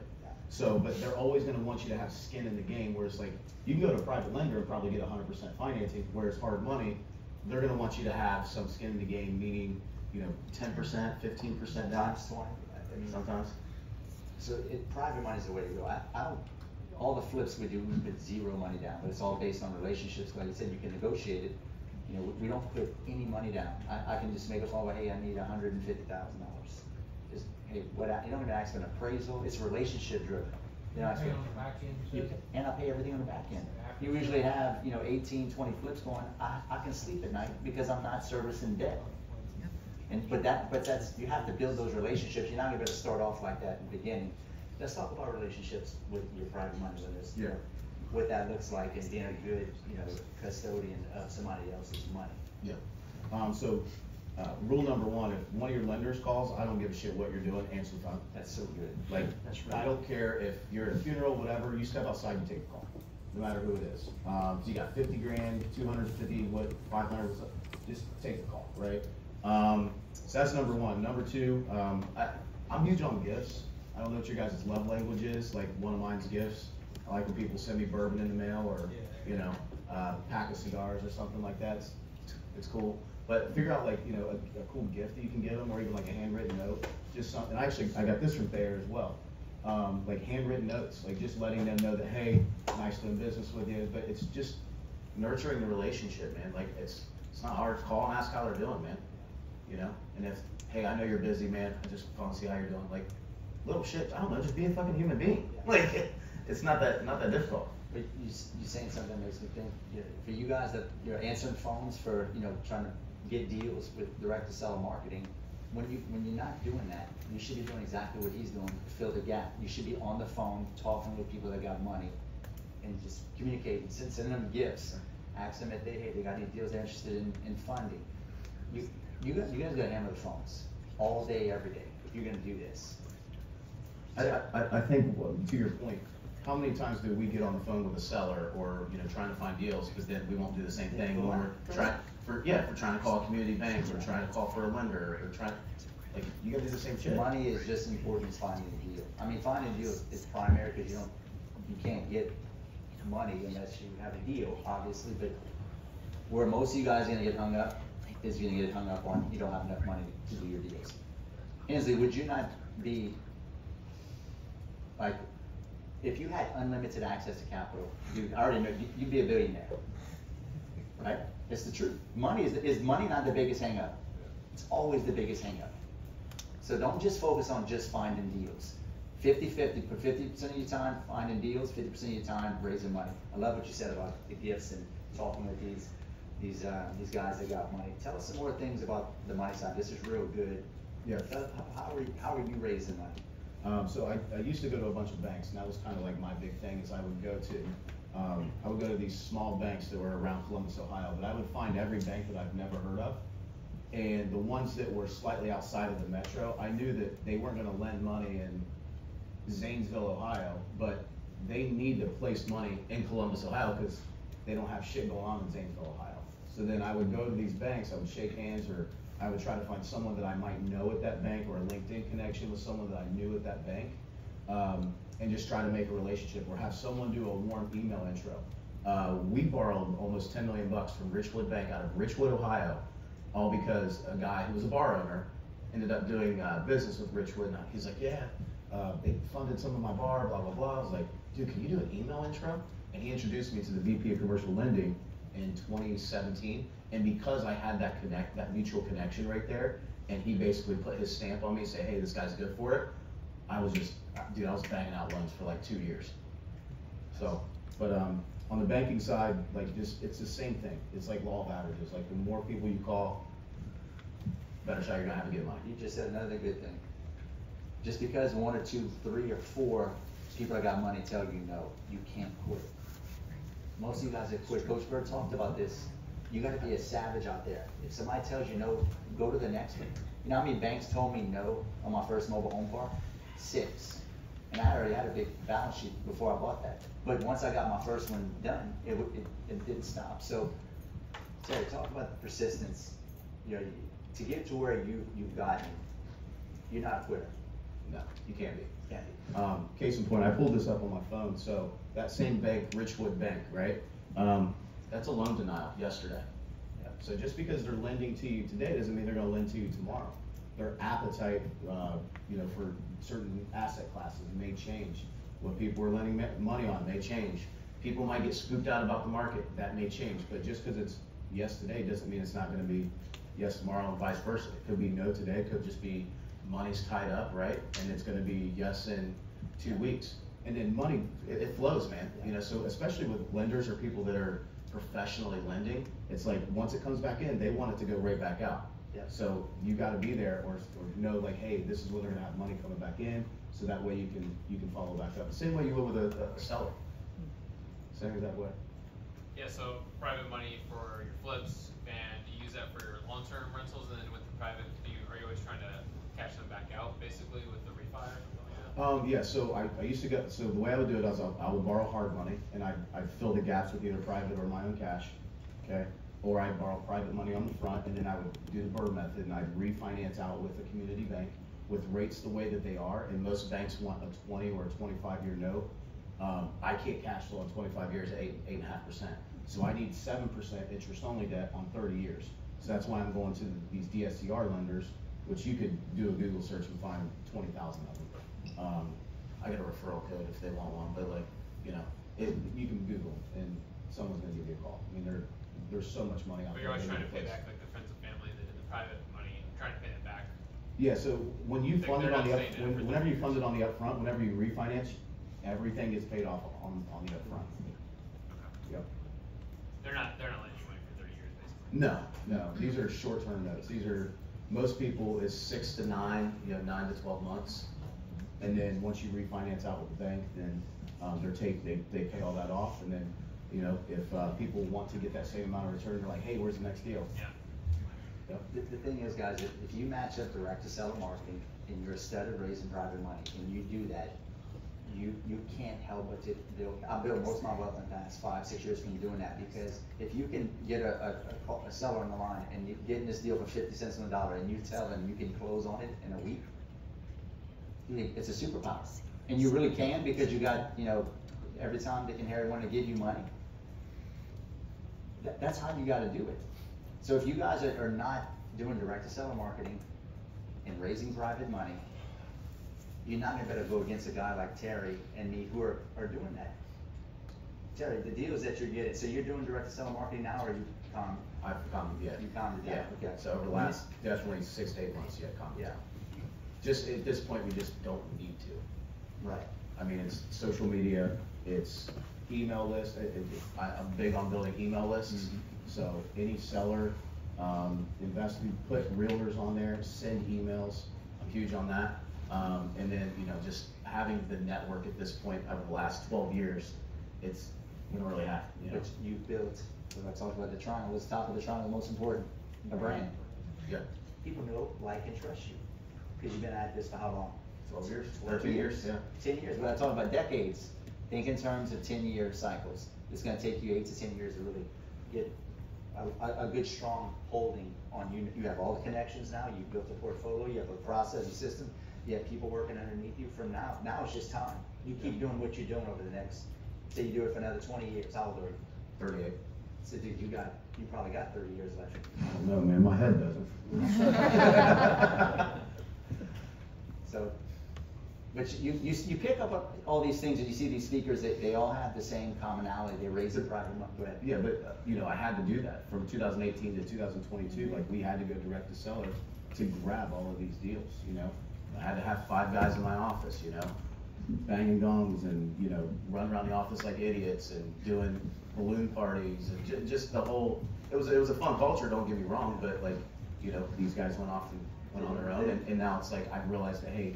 So, but they're always going to want you to have skin in the game. Where it's like you can go to a private lender and probably get 100% financing. Whereas hard money, they're going to want you to have some skin in the game, meaning you know 10%, 15% down.
I mean,
sometimes.
So it, private money is the way to go. I, I all the flips we do, we put zero money down, but it's all based on relationships. Like I said, you can negotiate it. You know, we, we don't put any money down. I, I can just make a phone, hey, I need $150,000 hey, what, I- you don't even ask for an appraisal, it's relationship driven. You know, I
Pay on the back end, you
you
said?
can- And I pay everything on the back end. You usually have, you know, 18, 20 flips going, I, I can sleep at night because I'm not servicing debt. And, but that, but that's, you have to build those relationships, you're not gonna start off like that in the beginning. Let's talk about relationships with your private money lenders.
Yeah.
What that looks like and being a good, you know, custodian of somebody else's money.
Yeah. Um, so, uh, rule number one, if one of your lenders calls, I don't give a shit what you're doing, answer the phone.
That's so good.
Like,
That's
I don't care if you're at a funeral, whatever, you step outside and take a call, no matter who it is. Um, so you got fifty grand, two hundred and fifty, what, five hundred, just take the call, right? Um, so that's number one. Number two, um, I, I'm huge on gifts. I don't know what your guys' love language is, like one of mine's gifts. I like when people send me bourbon in the mail or, you know, uh, pack of cigars or something like that. It's, it's cool. But figure out like, you know, a, a cool gift that you can give them or even like a handwritten note, just something. Actually, I got this from Thayer as well. Um, like handwritten notes, like just letting them know that, hey, nice doing business with you, but it's just nurturing the relationship, man. Like it's, it's not hard call and ask how they're doing, man. You know, and if, hey, I know you're busy, man, I just want to see how you're doing. Like, little shit, I don't know, just be a fucking human being. [LAUGHS] Like, it's not that, not that difficult.
But you, you saying something that makes me think, for you guys that, you're answering phones for, you know, trying to get deals with direct to seller marketing, when you, when you're not doing that, you should be doing exactly what he's doing, to fill the gap. You should be on the phone, talking with people that got money, and just communicating, send, sending them gifts. Ask them if they, hey, they got any deals they're interested in, in funding. You, you guys, you guys gotta hammer the phones, all day, every day, if you're gonna do this.
I, I, I think, well, to your point, how many times do we get on the phone with a seller or, you know, trying to find deals, because then we won't do the same thing when we're trying, for, yeah, we're trying to call a community bank, we're trying to call for a lender, or trying, like, you gotta do the same shit.
Money is just as important as finding a deal. I mean, finding a deal is- primary, because you don't, you can't get money unless you have a deal, obviously, but where most of you guys are gonna get hung up, is you're gonna get hung up on, you don't have enough money to do your deals. Hensley, would you not be, like, if you had unlimited access to capital, dude, I already know, you'd be a billionaire. Right? It's the truth. Money is, is money not the biggest hangup? It's always the biggest hangup. So don't just focus on just finding deals. 50-50, put fifty percent of your time finding deals, fifty percent of your time raising money. I love what you said about the gifts and talking with these, these, uh, these guys that got money. Tell us some more things about the money side. This is real good.
Yeah.
How, how are you, how are you raising money?
Um, so I, I used to go to a bunch of banks, and that was kind of like my big thing, is I would go to, um, I would go to these small banks that were around Columbus, Ohio, but I would find every bank that I've never heard of. And the ones that were slightly outside of the metro, I knew that they weren't gonna lend money in Zanesville, Ohio, but they need to place money in Columbus, Ohio, because they don't have shit going on in Zanesville, Ohio. So then I would go to these banks, I would shake hands, or I would try to find someone that I might know at that bank, or a LinkedIn connection with someone that I knew at that bank, um, and just try to make a relationship, or have someone do a warm email intro. Uh, we borrowed almost ten million bucks from Richwood Bank out of Richwood, Ohio, all because a guy who was a bar owner ended up doing uh, business with Richwood. And he's like, yeah, uh, they funded some of my bar, blah blah blah. I was like, dude, can you do an email intro? And he introduced me to the VP of Commercial Lending in 2017. And because I had that connect, that mutual connection right there, and he basically put his stamp on me, say, hey, this guy's good for it. I was just, dude, I was banging out loans for like two years. So, but um, on the banking side, like just it's the same thing. It's like law of averages. Like the more people you call, better shot you're gonna have to get money.
You just said another good thing. Just because one or two, three or four people that got money tell you no, you can't quit. Most of you guys that quit, Coach Bird talked about this, you gotta be a savage out there. If somebody tells you no, go to the next one. You know how many banks told me no on my first mobile home park? Six. And I already had a big balance sheet before I bought that. But once I got my first one done, it, it, it didn't stop. So, Terry, talk about the persistence. You know, to get to where you, you've gotten, you're not a quitter.
No, you can't be.
Can't be.
Um, case in point, I pulled this up on my phone, so that same bank, Richwood Bank, right? Um, that's a loan denial yesterday.
Yep.
So just because they're lending to you today doesn't mean they're gonna lend to you tomorrow. Their appetite, uh, you know, for certain asset classes may change. What people are lending money on may change. People might get spooked out about the market, that may change, but just because it's yes today doesn't mean it's not gonna be yes tomorrow and vice versa. It could be no today, it could just be money's tied up, right? And it's gonna be yes in two weeks. And then money, it, it flows, man, you know, so especially with lenders or people that are professionally lending, it's like, once it comes back in, they want it to go right back out.
Yeah.
So you gotta be there or, or know like, hey, this is when they're gonna have money coming back in, so that way you can, you can follow back up. The same way you would with a, a seller. Same as that way.
Yeah, so private money for your flips, and you use that for your long-term rentals, and then with the private, do you, are you always trying to cash them back out, basically, with the refi or something like that?
Um, yeah, so I, I used to get, so the way I would do it is I'll- I would borrow hard money and I'd, I'd fill the gaps with either private or my own cash, okay? Or I'd borrow private money on the front and then I would do the BRRRR method and I'd refinance out with a community bank with rates the way that they are, and most banks want a twenty or a twenty-five year note. Um, I can't cash flow in twenty-five years at eight, eight and a half percent. So I need seven percent interest only debt on thirty years. So that's why I'm going to these DSCR lenders, which you could do a Google search and find twenty thousand of them. Um, I got a referral code if they want one, but like, you know, it, you can Google and someone's gonna give you a call. I mean, there, there's so much money out
But
there.
you're always trying to pay
place.
back, like, the friends and family, the, the private money, trying to pay it back.
Yeah, so when you fund it on the up, when- whenever you fund it on the upfront, whenever you refinance, everything gets paid off on, on the upfront. Yep.
They're not, they're not lending you money for thirty years, basically.
No, no, these are short-term notes. These are, most people is six to nine, you know, nine to twelve months. And then once you refinance out with the bank, then, um, they're take, they, they pay all that off. And then, you know, if, uh, people want to get that same amount of return, they're like, hey, where's the next deal?
Yeah.
Yep.
The, the thing is, guys, if, if you match up direct to seller marketing and you're a stud at raising private money and you do that, you, you can't help but to build, I built most of my wealth in the past five, six years from doing that because if you can get a, a, a call- a seller on the line and you getting this deal for fifty cents on the dollar and you tell them you can close on it in a week, it's a superpower. And you really can because you got, you know, every time Dick and Harry want to give you money. That, that's how you gotta do it. So if you guys are, are not doing direct to seller marketing and raising private money, you're not gonna better go against a guy like Terry and me who are, are doing that. Terry, the deals that you're getting, so you're doing direct to seller marketing now or you, um,
I've come, yeah.
You calmed it down, okay.
So over the last definitely six to eight months, yeah, calmed
Yeah.
down. Just, at this point, we just don't need to.
right,
I mean, it's social media, it's email list, it, it, I, I'm big on building email lists.
Mhm.
So any seller, um, invest, we put realtors on there, send emails, I'm huge on that. Um, and then, you know, just having the network at this point over the last twelve years, it's, we don't really have, you know.
which you built, when I talked about the triangle, this top of the triangle, the most important, a brand.
Yeah,
People know, like, and trust you, because you've been at this for how long?
Twelve years,
Twelve
thirteen years, yeah.
Ten years, we're not talking about decades, think in terms of ten-year cycles. It's gonna take you eight to ten years to really get a, a, a good, strong holding on you. You have all the connections now, you've built a portfolio, you have a process, a system, you have people working underneath you from now, now it's just time. You keep doing what you're doing over the next, say you do it for another twenty years, how old are you?
Thirty-eight.
So dude, you got, you probably got thirty years left.
I don't know, man, my head doesn't. [LAUGHS] [LAUGHS]
So, but you, you, you pick up all these things and you see these speakers, they, they all have the same commonality, they raise the money, go ahead.
Yeah, but, uh, you know, I had to do that from two thousand eighteen to two thousand twenty-two, like, we had to go direct to seller to grab all of these deals, you know? I had to have five guys in my office, you know, banging gongs and, you know, running around the office like idiots and doing balloon parties and ju- just the whole, it was, it was a fun culture, don't get me wrong, but like, you know, these guys went off and went on their own, and, and now it's like, I've realized that, hey,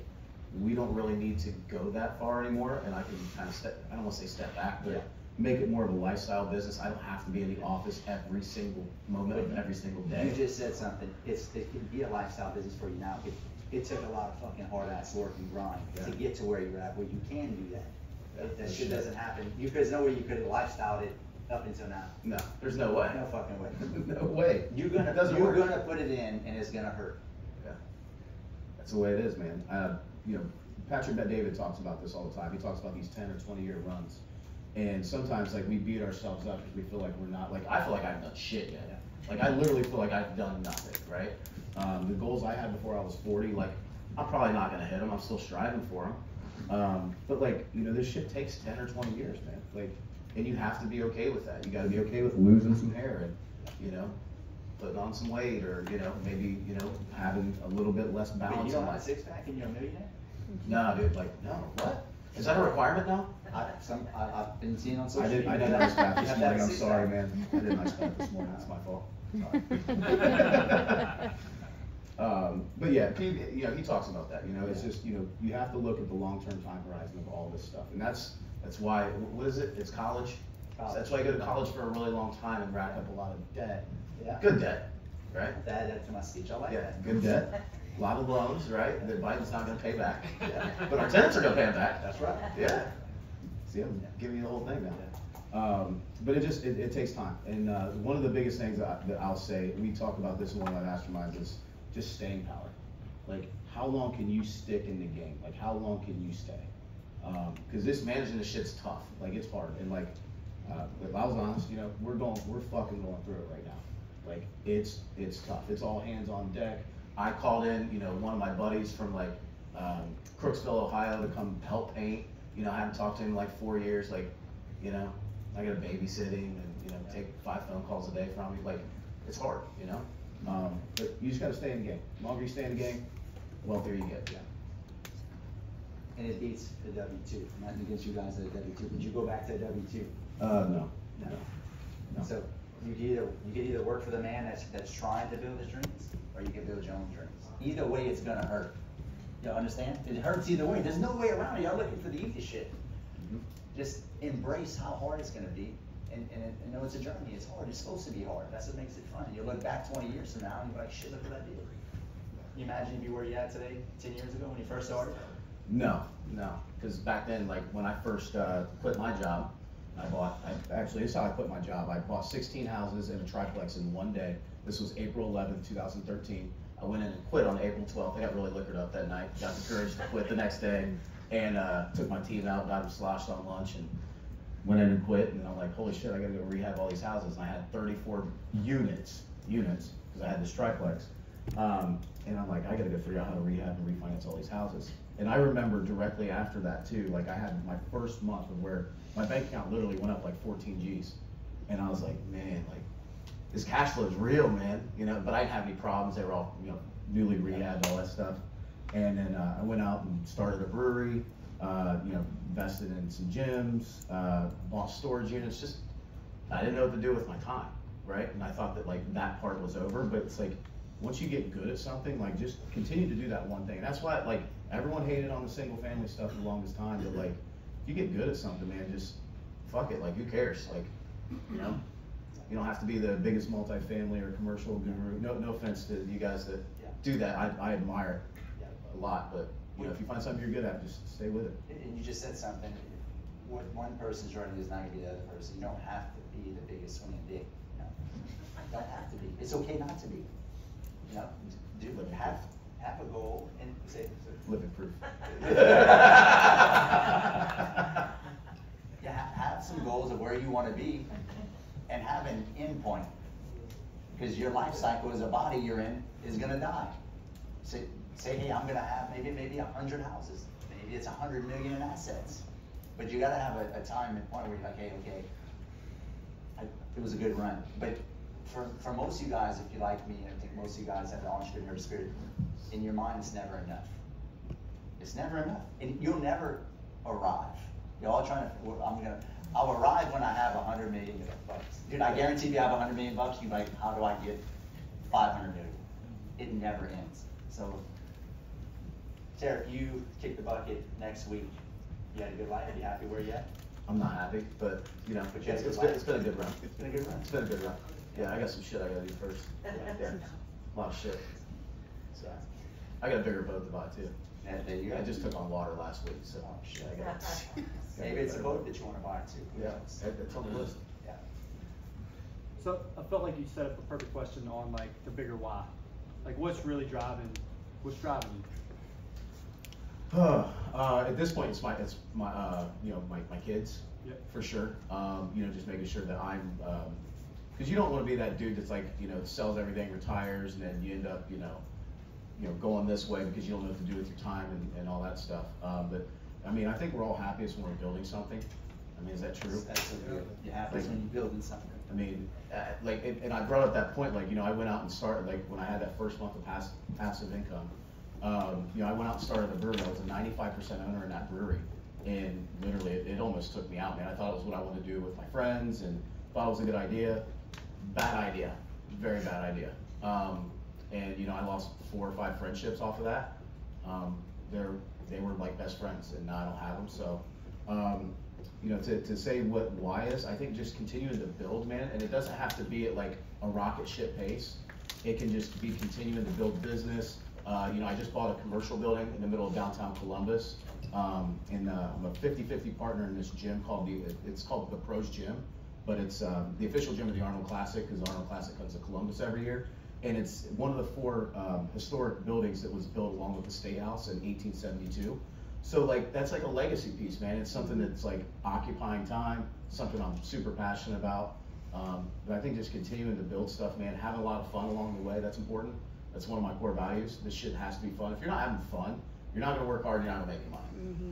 we don't really need to go that far anymore, and I can kind of step, I don't wanna say step back,
Yeah.
but make it more of a lifestyle business. I don't have to be in the office every single moment of every single day.
You just said something, it's, it can be a lifestyle business for you now, it, it took a lot of fucking hard ass work and grind to get to where you're at, where you can do that.
Yeah,
That- That shit
sure.
doesn't happen, you, there's no way you could have lifestyled it up until now.
No, there's no way.
No fucking way. [LAUGHS]
no way.
You're gonna, you're
work.
gonna put it in and it's gonna hurt.
Yeah. That's the way it is, man. Uh, you know, Patrick Bet David talks about this all the time. He talks about these ten or twenty year runs. And sometimes like we beat ourselves up because we feel like we're not like I feel like I've done shit yet. Like I literally feel like I've done nothing, right? Um, the goals I had before I was forty, like I'm probably not gonna hit them. I'm still striving for them. Um, but like you know, this shit takes ten or twenty years, man. Like, and you have to be okay with that. You got to be okay with losing some hair and you know, putting on some weight or you know maybe you know having a little bit less
you
balance
don't
in
have a
life.
six pack and you're a millionaire?
No, dude, like no, what? Is that a requirement now?
I, some, I, I've been seeing on social
I
media.
did. I did bath
You
this
have have
morning. I'm sorry, man. I did nice bath this morning. It's my fault. [LAUGHS] Um, but yeah, he, you know, he talks about that. You know, it's just you know you have to look at the long-term time horizon of all this stuff, and that's that's why what is it? It's college.
College.
That's why you go to college for a really long time and rack up a lot of debt.
Yeah.
Good debt, right?
That to my speech, I like
Yeah,
that.
good debt. [LAUGHS] Lot of loans, right? That Biden's not going to pay back.
Yeah. [LAUGHS]
But our tenants are going to pay them back.
That's right.
Yeah. See, I'm giving you the whole thing now. Um, but it just, it, it takes time. And, uh, one of the biggest things that, I, that I'll say, we talk about this in one of my masterminds is just staying power. Like, how long can you stick in the game? Like, how long can you stay? Um, cause this managing this shit's tough. Like, it's hard. And like, uh, if I was honest, you know, we're going, we're fucking going through it right now. Like, it's, it's tough. It's all hands on deck. I called in, you know, one of my buddies from like, um, Crooksville, Ohio to come help paint. You know, I haven't talked to him in like four years. Like, you know, I got a babysitting and, you know, take five phone calls a day from me. Like, it's hard, you know? Um, but you just gotta stay in the game. The longer you stay in the game, the wealthier you get. Yeah.
And it beats the W two, not against you guys at W two, would you go back to W two?
Uh, no, no, no.
So you can either, you can either work for the man that's, that's trying to build his dreams, or you can build your own dreams. Either way, it's gonna hurt. You understand? It hurts either way. There's no way around it. Y'all looking for the easy shit.
Mhm.
Just embrace how hard it's gonna be. And, and, and know it's a journey. It's hard. It's supposed to be hard. That's what makes it fun. You look back twenty years from now and you're like, shit, look what I did. Can you imagine if you were you at today, ten years ago when you first started?
No, no, because back then, like when I first uh, quit my job, I bought. I, actually, this is how I quit my job. I bought 16 houses and a triplex in one day. This was April 11th, 2013. I went in and quit on April 12th. I got really liquored up that night. Got the courage to quit the next day, and uh, took my team out, got them sloshed on lunch, and went in and quit. And I'm like, holy shit, I got to go rehab all these houses. And I had 34 units, units, because I had this triplex. Um, and I'm like, I gotta go figure out how to rehab and refinance all these houses. And I remember directly after that too, like I had my first month of where my bank account literally went up like 14 G's. And I was like, man, like this cash flow is real, man. You know, but I didn't have any problems. They were all, you know, newly rehabbed, all that stuff. And then uh, I went out and started a brewery, uh, you know, invested in some gyms, uh, bought storage units. Just, I didn't know what to do with my time, right? And I thought that like that part was over, but it's like, once you get good at something, like just continue to do that one thing. That's why like everyone hated on the single family stuff for the longest time, but like if you get good at something, man, just fuck it. Like who cares? Like, you know, you don't have to be the biggest multifamily or commercial guru. No, no offense to you guys that
Yeah.
do that. I, I admire
Yeah.
a lot, but you know, if you find something you're good at, just stay with it.
And you just said something, what one person's journey is not gonna be the other person, you don't have to be the biggest swinging dick, you know? You don't have to be, it's okay not to be, you know, do, have, have a goal and say.
Living proof. [LAUGHS] [LAUGHS]
Yeah, have some goals of where you wanna be and have an end point. Cause your life cycle as a body you're in is gonna die. Say, say, hey, I'm gonna have maybe, maybe a hundred houses, maybe it's a hundred million in assets. But you gotta have a, a time and point where you're like, hey, okay, I, it was a good run. But for, for most of you guys, if you like me, I think most of you guys have the entrepreneur spirit, in your mind, it's never enough. It's never enough. And you'll never arrive. You're all trying to, well, I'm gonna, I'll arrive when I have hundred million bucks. Dude, I guarantee if you have hundred million bucks, you're like, how do I get five hundred million? it never ends. So, Sarah, if you kick the bucket next week, you had a good life, are you happy where you at?
I'm not happy, but, you know,
But you
it's, it's been, it's been a good run.
It's been a good run.
It's been a good run. Yeah, I got some shit I gotta do first. [LAUGHS] Yeah, a lot of shit. So, I got a bigger boat to buy too.
Yeah.
I just took on water last week, so.
Oh, shit.
I got- [LAUGHS]
Maybe it's a boat that you wanna buy too.
Yeah, it's it's on the list.
Yeah.
So I felt like you set up a perfect question on like the bigger why. Like what's really driving, what's driving you? [SIGHS]
uh, at this point, it's my, it's my, uh, you know, my, my kids.
Yep.
For sure. Um, you know, just making sure that I'm, um, cause you don't wanna be that dude that's like, you know, sells everything, retires, and then you end up, you know, you know, going this way because you don't know what to do with your time and, and all that stuff. Um, but, I mean, I think we're all happiest when we're building something. I mean, is that true?
That's so good. You happy when you're building something.
I mean, uh, like, and, and I brought up that point, like, you know, I went out and started, like, when I had that first month of pass, passive income, um, you know, I went out and started a brewery. I was a ninety-five percent owner in that brewery. And literally, it, it almost took me out, man. I thought it was what I wanted to do with my friends and thought it was a good idea. Bad idea. Very bad idea. Um, and, you know, I lost four or five friendships off of that. Um, they're, they were like best friends, and now I don't have them, so, um, you know, to, to say what why is, I think just continuing to build, man, and it doesn't have to be at like a rocket ship pace. It can just be continuing to build business. Uh, you know, I just bought a commercial building in the middle of downtown Columbus. Um, and, uh, I'm a 50-50 partner in this gym called the, it's called the Pros Gym. But it's, um, the official gym of the Arnold Classic, because Arnold Classic comes to Columbus every year. And it's one of the four, um, historic buildings that was built along with the State House in 1872. So like that's like a legacy piece, man. It's something that's like occupying time, something I'm super passionate about. Um, but I think just continuing to build stuff, man, having a lot of fun along the way, that's important. That's one of my core values. This shit has to be fun. If you're not having fun, you're not gonna work hard, you're not gonna make any money.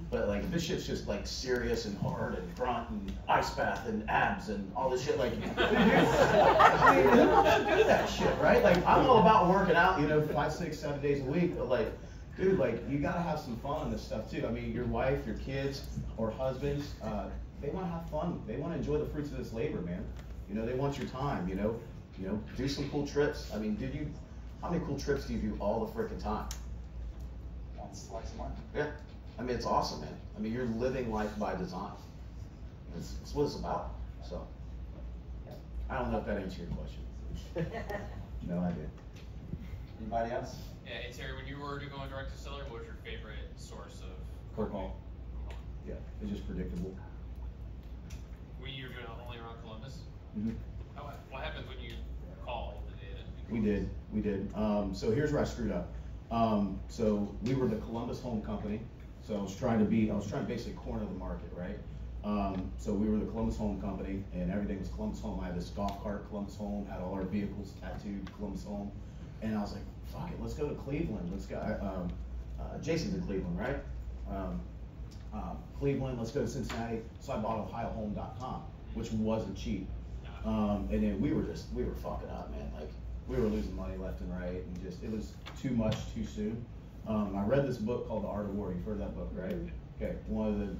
But like this shit's just like serious and hard and grunt and ice bath and abs and all this shit, like [LAUGHS] [LAUGHS] I mean, who wants to do that shit, right? Like I'm all about working out, you know, five, six, seven days a week, but like dude, like you gotta have some fun on this stuff too. I mean, your wife, your kids, or husbands, uh, they want to have fun. They want to enjoy the fruits of this labor, man. You know, they want your time. You know, you know, do some cool trips. I mean, did you? How many cool trips do you do all the freaking time?
Once, twice a month.
Yeah, I mean, it's awesome, man. I mean, you're living life by design. It's, it's what it's about. So, I don't know if that answers your question. [LAUGHS] No idea.
Anybody else?
Yeah, hey Terry, when you were to go direct to seller, what was your favorite source of?
Cold call. Yeah, it's just predictable.
When you were doing only around Columbus?
Mhm.
How, what happens when you call the data?
We did, we did. Um, so here's where I screwed up. Um, so we were the Columbus Home Company. So I was trying to be, I was trying to basically corner the market, right? Um, so we were the Columbus Home Company and everything was Columbus Home. I had this golf cart, Columbus Home, had all our vehicles tattooed, Columbus Home. And I was like, fuck it, let's go to Cleveland. Let's go, um, uh, Jason's in Cleveland, right? Um, um, Cleveland, let's go to Cincinnati. So I bought OhioHome.com, which wasn't cheap. Um, and then we were just, we were fucking up, man. Like, we were losing money left and right, and just, it was too much too soon. Um, I read this book called The Art of War. You've heard that book, right? Okay, one of the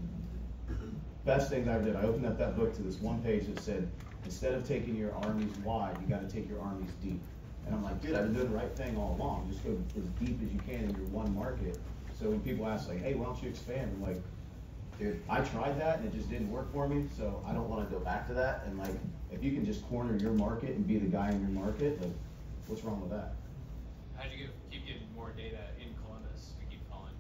best things I ever did. I opened up that book to this one page that said, instead of taking your armies wide, you gotta take your armies deep. And I'm like, dude, I've been doing the right thing all along. Just go as deep as you can in your one market. So when people ask like, hey, why don't you expand? I'm like, dude, I tried that and it just didn't work for me, so I don't wanna go back to that. And like, if you can just corner your market and be the guy in your market, like, what's wrong with that?
How'd you get, keep getting more data in Columbus to keep calling?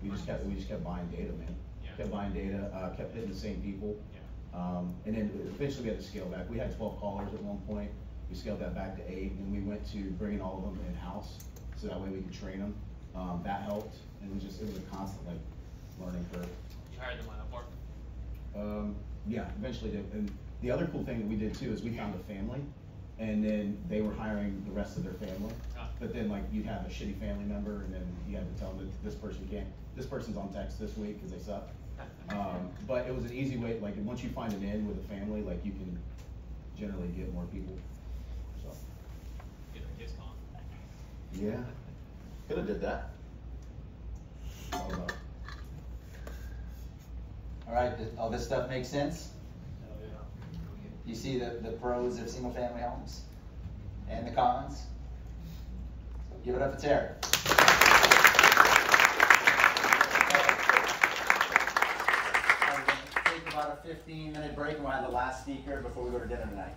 We just kept, we just kept buying data, man.
Yeah.
Kept buying data, uh, kept hitting the same people.
Yeah.
Um, and then eventually we had to scale back. We had twelve callers at one point. We scaled that back to eight, and we went to bringing all of them in-house, so that way we could train them. Um, that helped, and it was just, it was a constant, like, learning curve.
You hired them on Upwork?
Um, yeah, eventually did. And the other cool thing that we did too is we found a family, and then they were hiring the rest of their family.
Ah.
But then like you'd have a shitty family member, and then you had to tell them that this person can't, this person's on text this week because they suck. [LAUGHS] Um, but it was an easy way, like once you find an in with a family, like you can generally get more people. So
Get their kids calling.
yeah, could have did that. All
right, all this stuff makes sense? You see the, the pros of single family homes and the cons? Give it up for Terry. Take about a fifteen minute break and we'll have the last speaker before we go to dinner tonight.